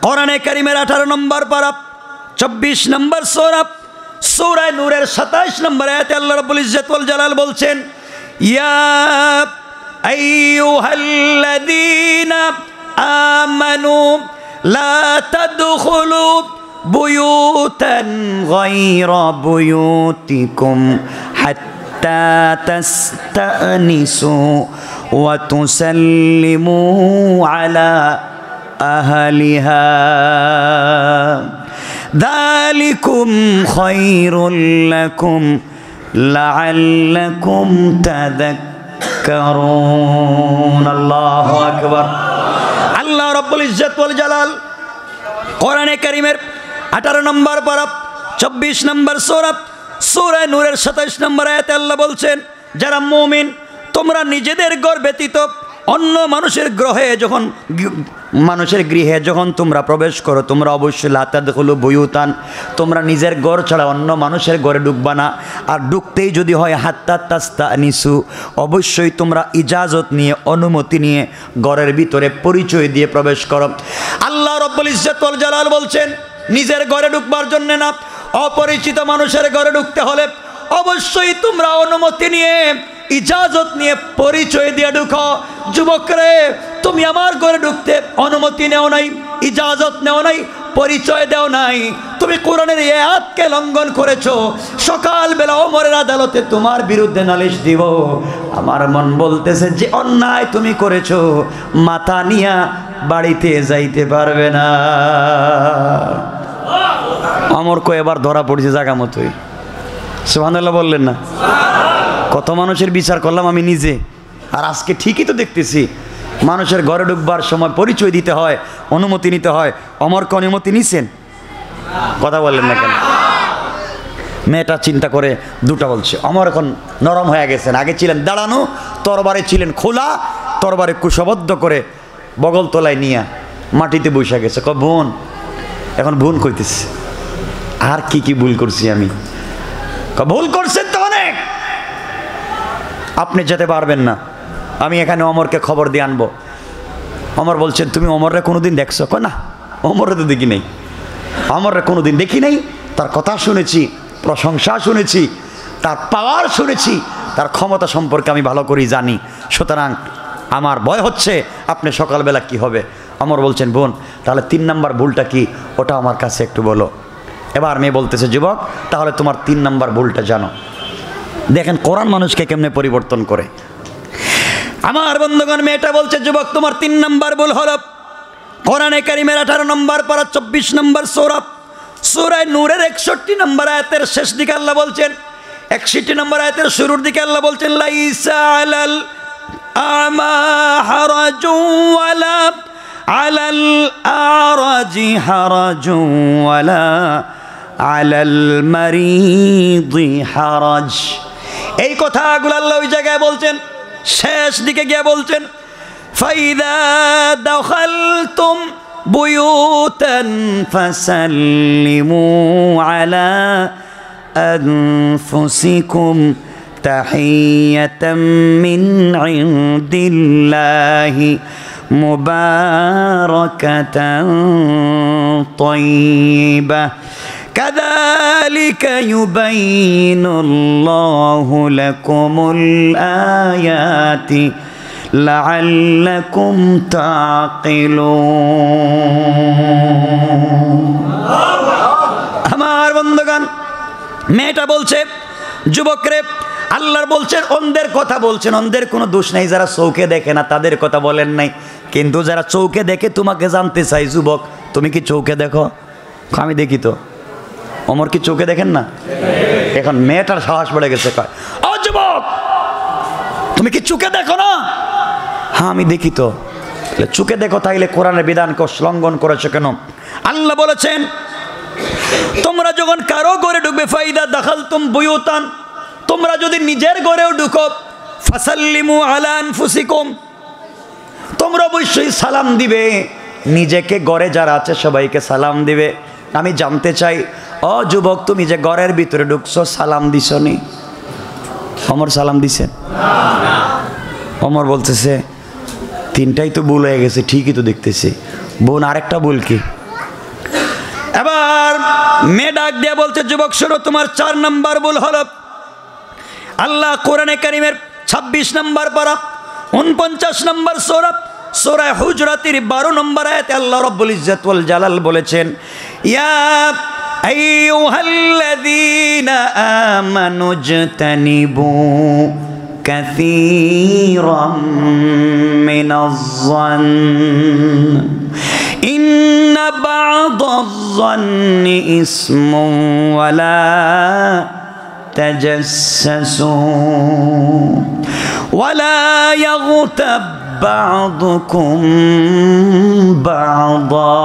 কোরআনে কারিমের আঠারো নম্বর পারা চব্বিশ নম্বর সৌরভ সৌরায় নূরের সাতাইশ নম্বর আয়াতে আল্লাহ রাব্বুল ইজ্জত ওয়াল জালাল বলছেন, ইয়া আইয়ুহাল্লাযীনা আমানু লা তাদখুলু বুয়ুতান গায়রা বুয়ুতিকুম হাত্তা তাস্তানিসু ওয়া তুসাল্লিমু আলা আহলিহা ذلكم خير لكم لعلكم تذكرون الله أكبر আল্লাহ রব্বুল ইজ্জত ওয়াল জালাল কোরআনে কারিমের আঠারো নম্বর পারাব চব্বিশ নম্বর সৌরভ সৌরায় নূরের সাতাইশ নম্বর আয়াতে আল্লাহ বলছেন যারা মুমিন তোমরা নিজেদের ঘর ব্যতীত অন্য মানুষের গ্রহে যখন মানুষের গৃহে যখন তোমরা প্রবেশ করো, তোমরা অবশ্যই লাতাদ হলো বইউতান তোমরা নিজের ঘর ছাড়া অন্য মানুষের ঘরে ঢুকবা না। আর ঢুকতেই যদি হয়, হাত্তা তাস্তা নিসু অবশ্যই তোমরা ইজাজত নিয়ে, অনুমতি নিয়ে ঘরের ভিতরে পরিচয় দিয়ে প্রবেশ করো। আল্লাহ রব্বুল ইজ্জতুল জালাল বলছেন, নিজের ঘরে ঢুকবার জন্যে না, অপরিচিত মানুষের ঘরে ঢুকতে হলে অবশ্যই তোমরা অনুমতি নিয়ে, ইজাজত নিয়ে পরিচয় দিয়ে ঢুকো। যুবকরে, তুমি আমার ঘরে ঢুকতে অনুমতি নেও নাই, ইজাজত নেও নাই, পরিচয় দেও নাই। তুমি কোরআনের এ আতকে লঙ্ঘন করেছ। সকালবেলা ওমরের আদালতে তোমার বিরুদ্ধে নালিশ দিব। আমার মন বলতেছে, যে অন্যায় তুমি করেছ, মাথা নিয়া বাড়িতে যাইতে পারবে না। অমর কো এবার ধরা পড়ছে জাগা মতোই। সুবহানাল্লাহ বললেন না। কত মানুষের বিচার করলাম আমি নিজে। আর আজকে ঠিকই তো দেখতেছি, মানুষের ঘরে ঢুকবার সময় পরিচয় দিতে হয়, অনুমতি নিতে হয়। অমরকে অনুমতি নিছেন? কথা বললেন না কেন? মেয়েটা চিন্তা করে দুটা বলছে, অমর এখন নরম হয়ে গেছেন। আগে ছিলেন দাঁড়ানো, তরবারে ছিলেন খোলা, তরবারে কুশবদ্ধ করে বগল তলায় নিয়ে মাটিতে বসে গেছে। ক বোন, এখন বোন কইতেছে, আর কি কি ভুল করছি আমি? ভুল করছেন তো অনেক। আপনি যেতে পারবেন না। আমি এখানে অমরকে খবর দিয়ে আনব। অমর বলছেন তুমি অমররে কোনোদিন দেখছ? না অমরে তো দেখি নেই। অমররে কোনোদিন দেখি নেই। তার কথা শুনেছি, প্রশংসা শুনেছি, তার পাওয়ার শুনেছি, তার ক্ষমতা সম্পর্কে আমি ভালো করেই জানি। সুতরাং আমার ভয় হচ্ছে, আপনি সকালবেলা কি হবে? অমর বলছেন, বোন, তাহলে তিন নাম্বার ভুলটা কি? ওটা আমার কাছে একটু বলো। এবার মেয়ে বলতেছে, যুবক, তাহলে তোমার তিন নাম্বার ভুলটা জানো। দেখেন, কোরআন মানুষকে কেমনে পরিবর্তন করে। আমার বন্ধুগণ, মেয়েটা বলছে, যুবক, তোমার তিন নম্বর ভুল হল। কোরআনে কারিমের আঠারো নম্বর পারা চব্বিশ নম্বর সৌরভ সুরায় নূরের একষট্টি নম্বর আয়াতের শেষ দিকে আল্লাহ বলছেন, একষট্টি নম্বর আয়াতের শুরুর দিকে আল্লাহ বলছেন, লাইসা আলাল আমা হারাজু আলাল আলাল মারিদি হারাজ এই কথাগুলো আল্লাহ ওই জায়গায় বলছেন শেষ দিকে গিয়ে বলছেন ফাইদা দখলতুম بيوتا فسلموا على أنفسكم تحية من عند الله مباركة طيبة كذلك يبين الله لكم الآيات لعلكم تعقلون আমার বন্ধুগান মেয়েটা বলছে যুবকরে আল্লাহর বলছেন অন্ধের কথা বলছেন অন্ধের কোনো দোষ নাই যারা চৌকে দেখে না তাদের কথা বলেন নাই কিন্তু যারা চৌকে দেখে তোমাকে জানতে চাই যুবক তুমি কি চৌকে দেখো আমি দেখি তো অমর কি চোখে দেখেন না? এখন মেয়েটার সাহস বেড়ে গেছে তুমি কি চোখে দেখো না? হ্যাঁ আমি দেখি তো। চোখে দেখো, তাইলে কোরআনের বিধানকে লঙ্ঘন করেছ কেন? আল্লাহ বলেছেন, তোমরা যখন কারও ঘরে ঢুকবে, ফাইদা দাখাল তুম বুয়ুতান, তোমরা যদি নিজের ঘরেও ঢুকো, ফাসাল্লিমু আলান ফুসিকুম তোমরা অবশ্যই সালাম দিবে। নিজেকে ঘরে যারা আছে, সবাইকে সালাম দিবে। আমি জানতে চাই ও যুবক, তুমি যে ঘরের ভিতরে ঢুকছো, সালাম দিছ নি? অমর সালাম দিছেন অমর বলতেছে, তিনটাই তো ভুল হয়ে গেছে, ঠিকই তো দেখতেছি। বোন, আরেকটা ভুল কি? এবার মেয়ে ডাক দিয়ে বলছে, যুবক, শোনো, তোমার চার নাম্বার ভুল হলো। আল্লাহ কোরআনে কারিমের ছাব্বিশ নম্বর পারা, উনপঞ্চাশ নম্বর সৌরভ সোরায় হুজরাতির বারো নম্বর আয়াতে আল্লাহ রব্বুল ইজ্জাতুল জালাল বলেছেন يا أيها الذين آمنوا اجتنبوا كثيرا من الظن. إن بعض الظن اسم ولا تجسسوا. ولا يغتب بعضكم بعضا.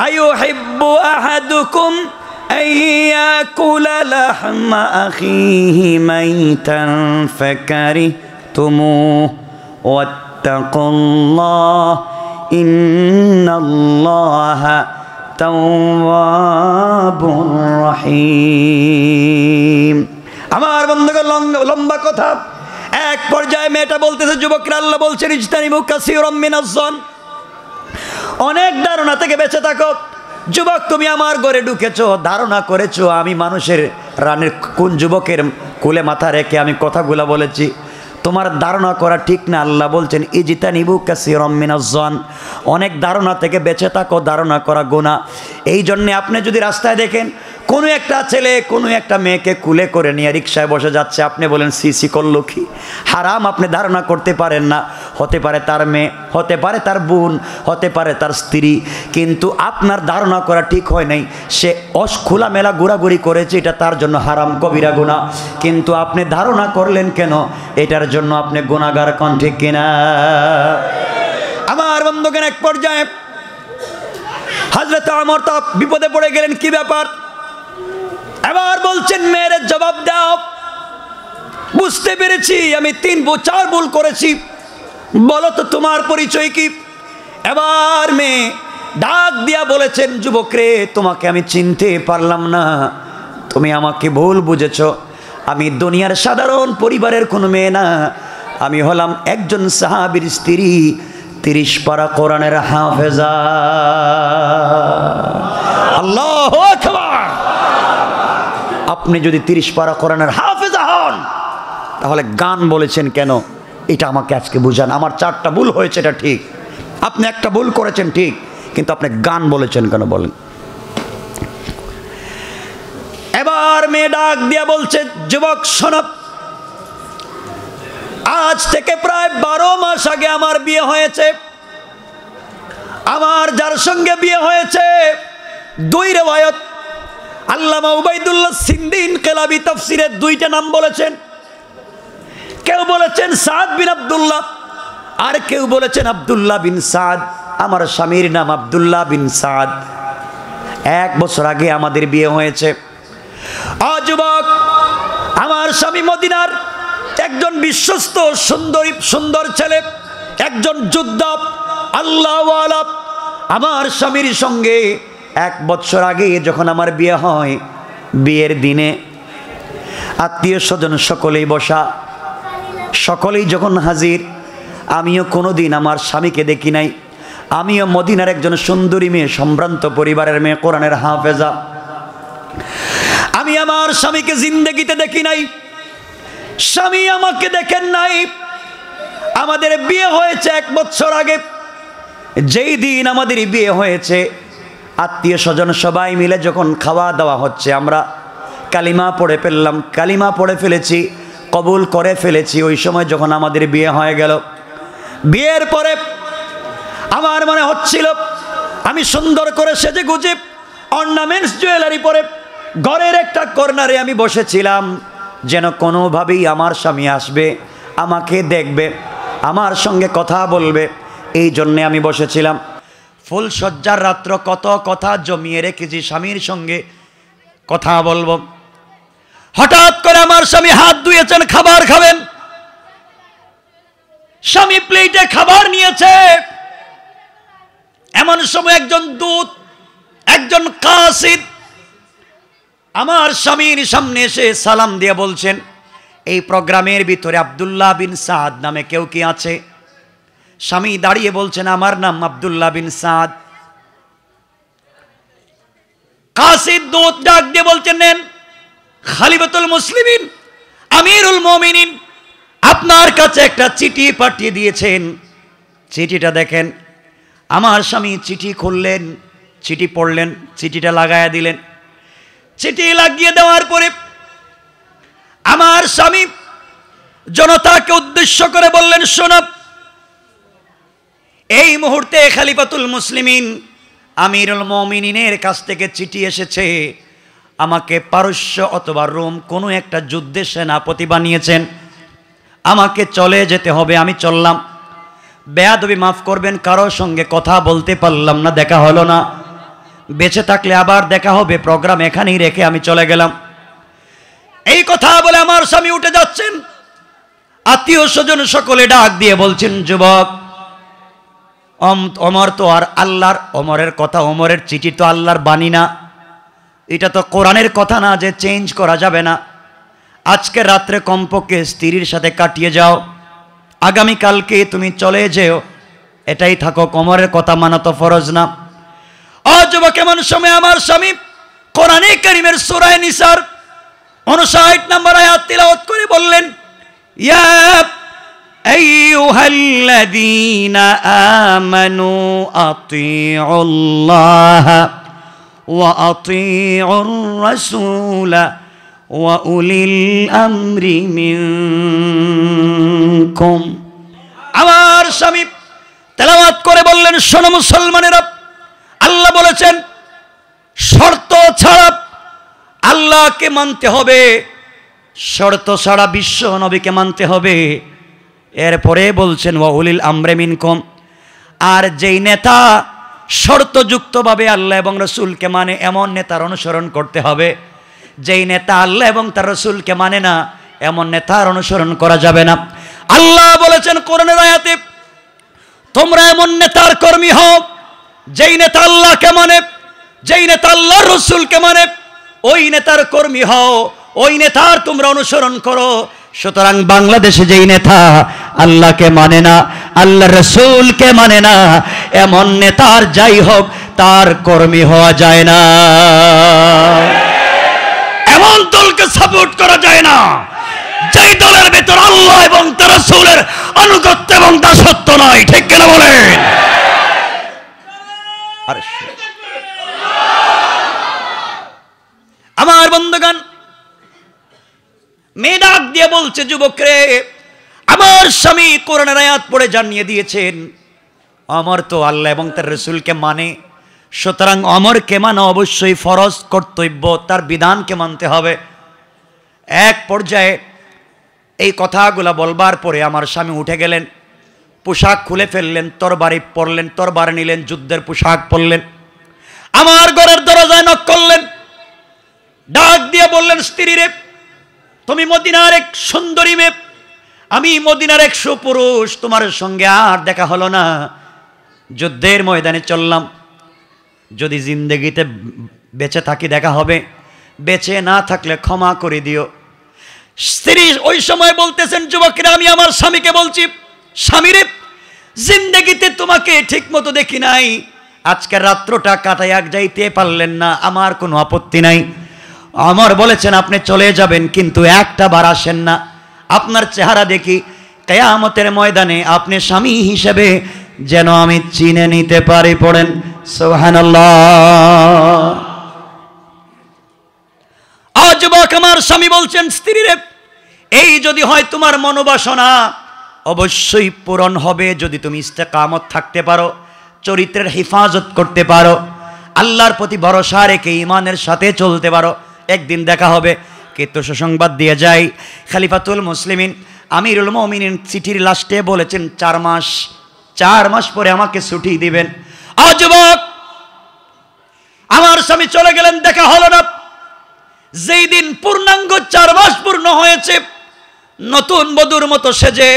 أيحب أحدكم أن يأكل لحم أخيه ميتا فكرهتموه واتقوا الله إن الله তাওয়াবুর রহিম আমার বন্ধুগণ লম্বা কথা এক পর্যায়ে মেয়েটা বলতেছে যুবকরা আল্লাহ বলছেন ইজতানিবু কাসীরাম মিনাজ-জন অনেক ধারণা থেকে বেঁচে থাকো। যুবক, তুমি আমার ঘরে ঢুকেছো, ধারণা করেছ, আমি মানুষের রানের কোন যুবকের কুলে মাথা রেখে আমি কথাগুলো বলেছি। তোমার ধারণা করা ঠিক না, আল্লাহ বলছেন ইজিতা নিবু কাসিরমিনাজন অনেক ধারণা থেকে বেঁচে থাকো, ধারণা করা গোনা এই জন্যে আপনি যদি রাস্তায় দেখেন, কোনো একটা ছেলে, কোনো একটা মেয়েকে কুলে করে নিয়ে রিক্সায় বসে যাচ্ছে, আপনি বলেন সিসি করল কি? হারাম, আপনি ধারণা করতে পারেন না। হতে পারে তার মেয়ে, হতে পারে তার বোন, হতে পারে তার স্ত্রী, কিন্তু আপনার ধারণা করা ঠিক হয় নাই। সে অস, খোলামেলা ঘোরাঘুরি করেছে, এটা তার জন্য হারাম, কবিরা গুণা কিন্তু আপনি ধারণা করলেন কেন? এটার জন্য আপনি গুণাগার কন, ঠিক কিনা? আমার বন্ধুকেন এক পর্যায়ে হাজরত আমর তা বিপদে পড়ে গেলেন, কি ব্যাপার? এবার বলছেন, মেয়ের জবাব দাও। বুঝতে পেরেছি, আমি তিন চার ভুল করেছি। বলো তো তোমার পরিচয় কি? এবার মেয়ে ডাক দিয়া বলেছেন যুবক রে তোমাকে আমি চিনতে পারলাম না। তুমি আমাকে ভুল বুঝেছ। আমি দুনিয়ার সাধারণ পরিবারের কোনো মেয়ে না। আমি হলাম একজন সাহাবির স্ত্রী, তিরিশ পারা কোরআনের হাফেজা। আল্লাহ আপনি যদি তিরিশ পারা কোরআনের হাফেজা হন, তাহলে গান বলেছেন কেন? এটা আমাকে আজকে বুঝান। আমার চারটা ভুল হয়েছে, এটা ঠিক। আপনি একটা ভুল করেছেন, ঠিক। কিন্তু আপনি গান বলেছেন কেন বলেন? এবার মেয়ে ডাক দিয়া বলছে, যুবক সনব আজ থেকে প্রায় বারো মাস আগে আমার বিয়ে হয়েছে। আমার যার সঙ্গে বিয়ে হয়েছে, দুই রেওয়ায়ত। আল্লামা উবাইদুল্লাহ সিন্দিন কেলাবি তফসিরের দুইটা নাম বলেছেন। কেউ বলেছেন সাদ বিন আব্দুল্লাহ, আর কেউ বলেছেন আব্দুল্লাহ বিন সাদ। আমার স্বামীর নাম আবদুল্লাহ বিন সাদ। এক বছর আগে আমাদের বিয়ে হয়েছে। অযুবক আমার স্বামী মদিনার একজন বিশ্বস্ত সুন্দরী, সুন্দর ছেলে, একজন যোদ্ধা, আল্লাহ আমার স্বামীর সঙ্গে এক বছর আগে যখন আমার বিয়ে হয়, বিয়ের দিনে আত্মীয় স্বজন সকলেই বসা, সকলেই যখন হাজির, আমিও কোনো দিন আমার স্বামীকে দেখি নাই। আমিও মদিনার একজন সুন্দরী মেয়ে, সম্ভ্রান্ত পরিবারের মেয়ে, কোরআনের হাফেজা। আমি আমার স্বামীকে জিন্দগিতে দেখি নাই। স্বামী আমাকে দেখেন নাই। আমাদের বিয়ে হয়েছে এক বছর আগে। যেই দিন আমাদের বিয়ে হয়েছে, আত্মীয় স্বজন সবাই মিলে যখন খাওয়া দাওয়া হচ্ছে, আমরা কালিমা পড়ে ফেললাম। কালিমা পড়ে ফেলেছি, কবুল করে ফেলেছি। ওই সময় যখন আমাদের বিয়ে হয়ে গেল। বিয়ের পরে আমার মনে হচ্ছিল, আমি সুন্দর করে সেজে গুজে অর্নামেন্টস জুয়েলারি পরে ঘরের একটা কর্নারে আমি বসেছিলাম, যেন কোনোভাবেই আমার স্বামী আসবে, আমাকে দেখবে, আমার সঙ্গে কথা বলবে, এই জন্যে আমি বসেছিলাম। ফুল সজ্জার রাত্র কত কথা জমিয়ে রেখেছি স্বামীর সঙ্গে কথা বলব। হঠাৎ করে আমার স্বামী হাত ধুয়েছেন, খাবার খাবেন। স্বামী প্লেটে খাবার নিয়েছে। এমন সময় একজন দূত, একজন কাসিদ আমার স্বামীর সামনে এসে সালাম দিয়ে বলছেন, এই প্রোগ্রামের ভিতরে আবদুল্লাহ বিন সাদ নামে কেউ কি আছে? স্বামী দাঁড়িয়ে বলছেন, আমার নাম আবদুল্লাহ বিন সাদ। কাসিদ দূত ডাক দিয়ে বলছেন, নেন খালিবাতুল মুসলিমিন, আমিরুল মমিনিন, আপনার কাছে একটা চিঠি পাঠিয়ে দিয়েছেন। চিঠিটা দেখেন, আমার স্বামী চিঠি খুললেন, চিঠি পড়লেন, চিঠিটা লাগায়া দিলেন। চিঠি লাগিয়ে দেওয়ার পরে আমার স্বামী জনতাকে উদ্দেশ্য করে বললেন শোনব এই মুহূর্তে খালিফাতুল মুসলিমিন আমিরুল মমিনিনের কাছ থেকে চিঠি এসেছে। আমাকে পারস্য অথবা রোম কোনো একটা যুদ্ধে সেনাপতি বানিয়েছেন। আমাকে চলে যেতে হবে, আমি চললাম। বেয়াদবি মাফ করবেন কারোর সঙ্গে কথা বলতে পারলাম না, দেখা হলো না। বেঁচে থাকলে আবার দেখা হবে প্রোগ্রাম এখানেই রেখে আমি চলে গেলাম। এই কথা বলে আমার স্বামী উঠে যাচ্ছেন। আত্মীয় স্বজন সকলে ডাক দিয়ে বলছেন, যুবক, অম, অমর তো আর আল্লাহর, অমরের কথা, অমরের চিঠি তো আল্লাহর বাণী না। এটা তো কোরআনের কথা না যে চেঞ্জ করা যাবে না। আজকে রাত্রে কমপক্ষে স্ত্রীর সাথে কাটিয়ে যাও। আগামীকালকে তুমি চলে যেও। এটাই থাকো কোমরের কথা মানা তো ফরজ না। অযুবক এমন সময় আমার স্বামী কোরআনে করিমের সুরায় নিসার উনষাট নম্বর আয়াত তিলাওয়াত করে বললেন ইয়া أيها الذين آمنوا أطيعوا الله وأطيعوا الرسول وأولي الأمر منكم আমার স্বামী তেলাওয়াত করে বললেন শোনো মুসলমানেরা আল্লাহ বলেছেন, শর্ত ছাড়া আল্লাহকে মানতে হবে, শর্ত ছাড়া বিশ্ব নবীকে মানতে হবে। এরপরে বলছেন, ওয়াউলিল আমরে মিনকম। আর যেই নেতা শর্তযুক্তভাবে আল্লাহ এবং রসুলকে মানে এমন নেতার অনুসরণ করতে হবে, যেই নেতা আল্লাহ এবং তার রসুলকে মানে না, এমন নেতার অনুসরণ করা যাবে না। আল্লাহ বলেছেন, কোরআনের আয়াতে, তোমরা এমন নেতার কর্মী হও যেই নেতা আল্লাহকে মানে যেই নেতা আল্লাহর রসুলকে মানে ওই নেতার কর্মী হও, ওই নেতার তোমরা অনুসরণ করো। সুতরাং বাংলাদেশে যেই নেতা আল্লাহকে মানে না আল্লাহ রসুলকে মানে না, এমন নেতার যাই হোক, তার কর্মী হওয়া যায় না। এমন দলকে সাপোর্ট করা যায় না, যেই দলের ভেতর আল্লাহ এবং তার রসুলের আনুগত্য এবং দাসত্ব নয়, ঠিক কেন বলেন? আমার বন্ধুগণ, মেয়ে দিয়ে বলছে যুবকরে, আমার স্বামী কোরআনের আয়াত পড়ে জানিয়ে দিয়েছেন অমর তো আল্লাহ এবং তার রসুলকে মানে সুতরাং অমরকে মানে অবশ্যই ফরজ কর্তব্য, তার বিধানকে মানতে হবে। এক পর্যায়ে এই কথাগুলো বলবার পরে আমার স্বামী উঠে গেলেন। পোশাক খুলে ফেললেন, তরবারি পরলেন, তরবারি নিলেন, যুদ্ধের পোশাক পরলেন। আমার ঘরের দরজায় নক করলেন। ডাক দিয়ে বললেন স্ত্রীরে তুমি মদিনার এক সুন্দরী মেয়ে। আমি মদিনার এক সুপুরুষ, তোমার সঙ্গে আর দেখা হলো না। যুদ্ধের ময়দানে চললাম। যদি জিন্দগিতে বেঁচে থাকি, দেখা হবে। বেঁচে না থাকলে ক্ষমা করে দিও। স্ত্রী ওই সময় বলতেছেন, যুবকেরা, আমি আমার স্বামীকে বলছি স্বামীরে, জিন্দগিতে তোমাকে ঠিক মতো দেখি নাই। আজকের রাত্রটা কাটাই এক যাইতে পারলেন না, আমার কোনো আপত্তি নাই। আমার বলেছেন, আপনি চলে যাবেন, কিন্তু একটা বার আসেন না। আপনার চেহারা দেখি কেয়ামতের ময়দানে আপনি স্বামী হিসেবে যেন আমি চিনে নিতে পারি পড়েন। সোহানাল্লাহ আজবাক আমার স্বামী বলছেন, স্ত্রীরে, এই যদি হয় তোমার মনোবাসনা অবশ্যই পূরণ হবে যদি তুমি ইস্তেকামত থাকতে পারো, চরিত্রের হেফাজত করতে পারো, আল্লাহর প্রতি ভরসা রেখে ইমানের সাথে চলতে পারো। একদিন দেখা হবে, কিন্তু সুসংবাদ দিয়ে যাই। খালিফাতুল মুসলিমিন, আমিরুল মমিনিন চিঠির লাস্টে বলেছেন, চার মাস চার মাস পরে আমাকে ছুটি দিবেন। আজবাক আমার স্বামী চলে গেলেন, দেখা হলো না। যেই দিন পূর্ণাঙ্গ চার মাস পূর্ণ হয়েছে, নতুন বধুর মতো সেজে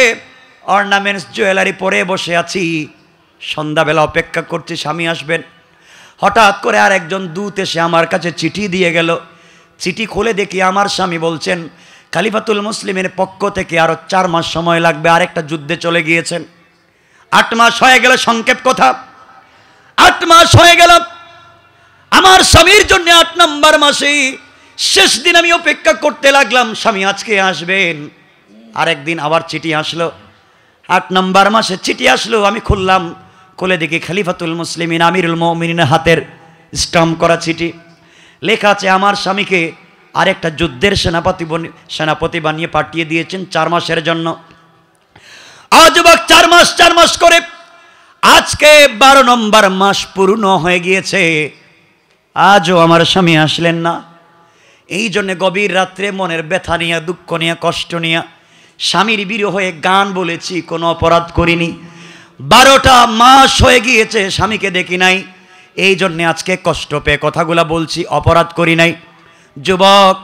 অর্নামেন্টস, জুয়েলারি পরে বসে আছি। সন্ধ্যাবেলা অপেক্ষা করছি, স্বামী আসবেন। হঠাৎ করে আর একজন দূত এসে আমার কাছে চিঠি দিয়ে গেল। চিঠি খুলে দেখি আমার স্বামী বলছেন, খালিফাতুল মুসলিমের পক্ষ থেকে আরও চার মাস সময় লাগবে, আরেকটা যুদ্ধে চলে গিয়েছেন। আট মাস হয়ে গেল, সংক্ষেপ কথা। আট মাস হয়ে গেল। আমার স্বামীর জন্য আট নম্বর মাসে শেষ দিন আমি অপেক্ষা করতে লাগলাম, স্বামী আজকে আসবেন। আরেকদিন আবার চিঠি আসলো। আট নম্বর মাসে চিঠি আসলো, আমি খুললাম খুলে দেখি খালিফাতুল মুসলিমিন, আমিরুল মমিনের হাতের স্টাম্প করা চিঠি। লেখা আছে, আমার স্বামীকে আরেকটা যুদ্ধের সেনাপতি সেনাপতি বানিয়ে পাঠিয়ে দিয়েছেন চার মাসের জন্য। আজ বাক চার মাস চার মাস করে, আজকে বারো নম্বর মাস পূর্ণ হয়ে গিয়েছে। আজও আমার স্বামী আসলেন না। এই জন্য গভীর রাত্রে মনের ব্যথা নিয়ে, দুঃখ নিয়ে, কষ্ট নিয়ে স্বামীর বিরহ হয়ে গান বলেছি, কোনো অপরাধ করিনি। বারোটা মাস হয়ে গিয়েছে, স্বামীকে দেখি নাই। এই জন্যে আজকে কষ্ট পেয়ে কথাগুলা বলছি, অপরাধ করি নাই। যুবক,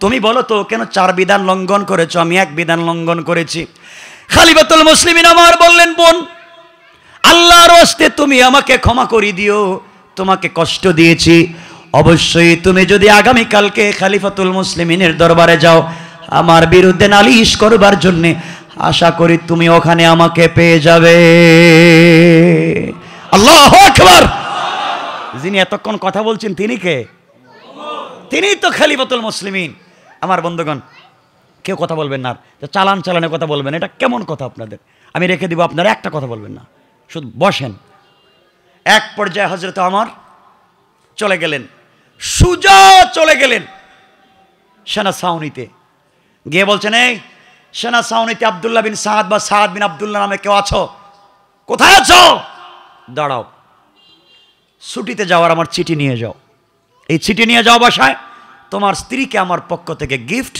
তুমি বলো তো, কেন চার বিধান লঙ্ঘন করেছ? আমি এক বিধান লঙ্ঘন করেছি। খালিবাতুল মুসলিমিন আমার বললেন, বোন, আল্লাহর হস্তে তুমি আমাকে ক্ষমা করে দিও, তোমাকে কষ্ট দিয়েছি। অবশ্যই তুমি যদি আগামীকালকে খালিফাতুল মুসলিমিনের দরবারে যাও আমার বিরুদ্ধে নালিশ করবার জন্যে আশা করি তুমি ওখানে আমাকে পেয়ে যাবে। আল্লাহ আকবার! যিনি এতক্ষণ কথা বলছেন, তিনি কে? তিনি তো খালিফাতুল মুসলিমিন। আমার বন্ধুগণ, কেউ কথা বলবেন না। চালান চালানে কথা বলবেন, এটা কেমন কথা আপনাদের? আমি রেখে দিব আপনারা একটা কথা বলবেন না। শুধু বসেন। এক পর্যায়ে হজরত আমার চলে গেলেন। সুজা চলে গেলেন সেনা সাউনিতে গিয়ে বলছেন এই সেনা সাউনিতে আবদুল্লাহ বিন সাহাদ বা সাহাদ বিন আবদুল্লাহ নামে কেউ আছো? কোথায় আছো? দাঁড়াও, ছুটিতে যাওয়ার আমার চিঠি নিয়ে যাও। এই চিঠি নিয়ে যাও বাসায়। তোমার স্ত্রীকে আমার পক্ষ থেকে গিফট।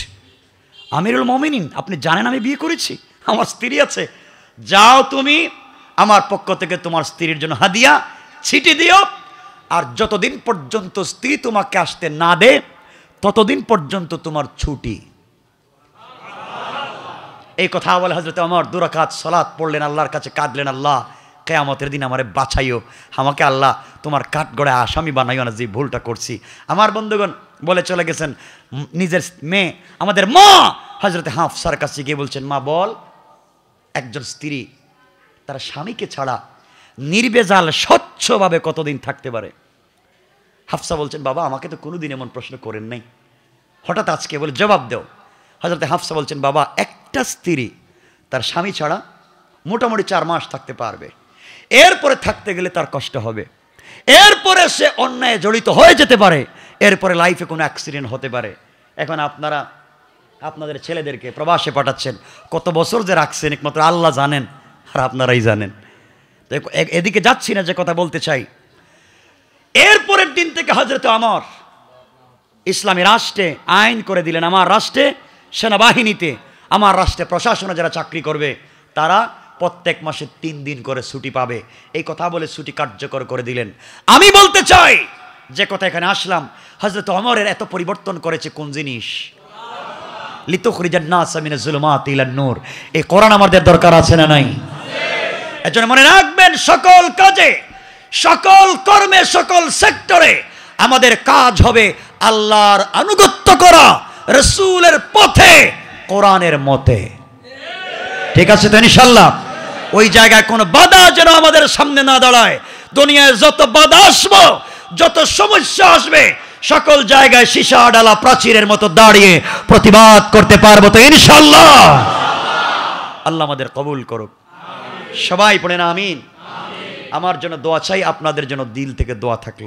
আমিরুল মমিনিন, আপনি জানেন আমি বিয়ে করেছি? আমার স্ত্রী আছে। যাও তুমি, আমার পক্ষ থেকে তোমার স্ত্রীর জন্য হাদিয়া ছিটি দিও। আর যতদিন পর্যন্ত স্ত্রী তোমাকে আসতে না দে ততদিন পর্যন্ত তোমার ছুটি। এই কথা বলে হজরত আমার দুরাকাত সলাৎ পড়লেন, আল্লাহর কাছে কাঁদলেন, আল্লাহ, কেয়ামতের দিন আমারে বাছাইও আমাকে আল্লাহ তোমার কাঠগড়ে আসামি বানাইও না, যে ভুলটা করছি। আমার বন্ধুগণ বলে চলে গেছেন নিজের মেয়ে, আমাদের মা! হজরতে হাফসার কাছে গিয়ে বলছেন, মা, বল, একজন স্ত্রী তার স্বামীকে ছাড়া নির্বেজাল, স্বচ্ছভাবে কতদিন থাকতে পারে? হাফসা বলছেন, বাবা, আমাকে তো কোনোদিন এমন প্রশ্ন করেন নাই। হঠাৎ আজকে বলে, জবাব দেও। হজরতে হাফসা বলছেন, বাবা একটা স্ত্রী, তার স্বামী ছাড়া মোটামুটি চার মাস থাকতে পারবে। এরপরে থাকতে গেলে তার কষ্ট হবে। এরপরে সে অন্যায় জড়িত হয়ে যেতে পারে। এরপরে লাইফে কোনো অ্যাক্সিডেন্ট হতে পারে। এখন আপনারা, আপনাদের ছেলেদেরকে প্রবাসে পাঠাচ্ছেন। কত বছর যে রাখছেন, একমাত্র আল্লাহ জানেন, আর আপনারাই জানেন। তো এদিকে যাচ্ছি না যে কথা বলতে চাই। এরপরের দিন থেকে হজরত আমার ইসলামী রাষ্ট্রে আইন করে দিলেন। আমার রাষ্ট্রে সেনাবাহিনীতে আমার রাষ্ট্রে প্রশাসনে যারা চাকরি করবে, তারা প্রত্যেক মাসে তিন দিন করে ছুটি পাবে। এই কথা বলে ছুটি কার্যকর করে দিলেন। আমি বলতে চাই, যে কথা এখানে আসলাম হজরত অমরের এত পরিবর্তন করেছে কোন জিনিস? নূর। এই কোরআন আমাদের দরকার আছে না নাই? এজন্য মনে রাখবেন, সকল কাজে, সকল কর্মে, সকল সেক্টরে আমাদের কাজ হবে আল্লাহর আনুগত্য করা, রসুলের পথে কোরআনের মতে। ঠিক আছে তো ইনশাল্লাহ ওই জায়গায় কোনো বাধা যেন আমাদের সামনে না দাঁড়ায়। দুনিয়ায় যত বাধা আসব, যত সমস্যা আসবে, সকল জায়গায় সীসা, ডালা, প্রাচীরের মতো দাঁড়িয়ে প্রতিবাদ করতে পারব তো ইনশাল্লাহ আল্লাহ আমাদের কবুল করুক। সবাই পড়ে না আমিন? আমার জন্য দোয়া চাই, আপনাদের জন্য দিল থেকে দোয়া থাকল।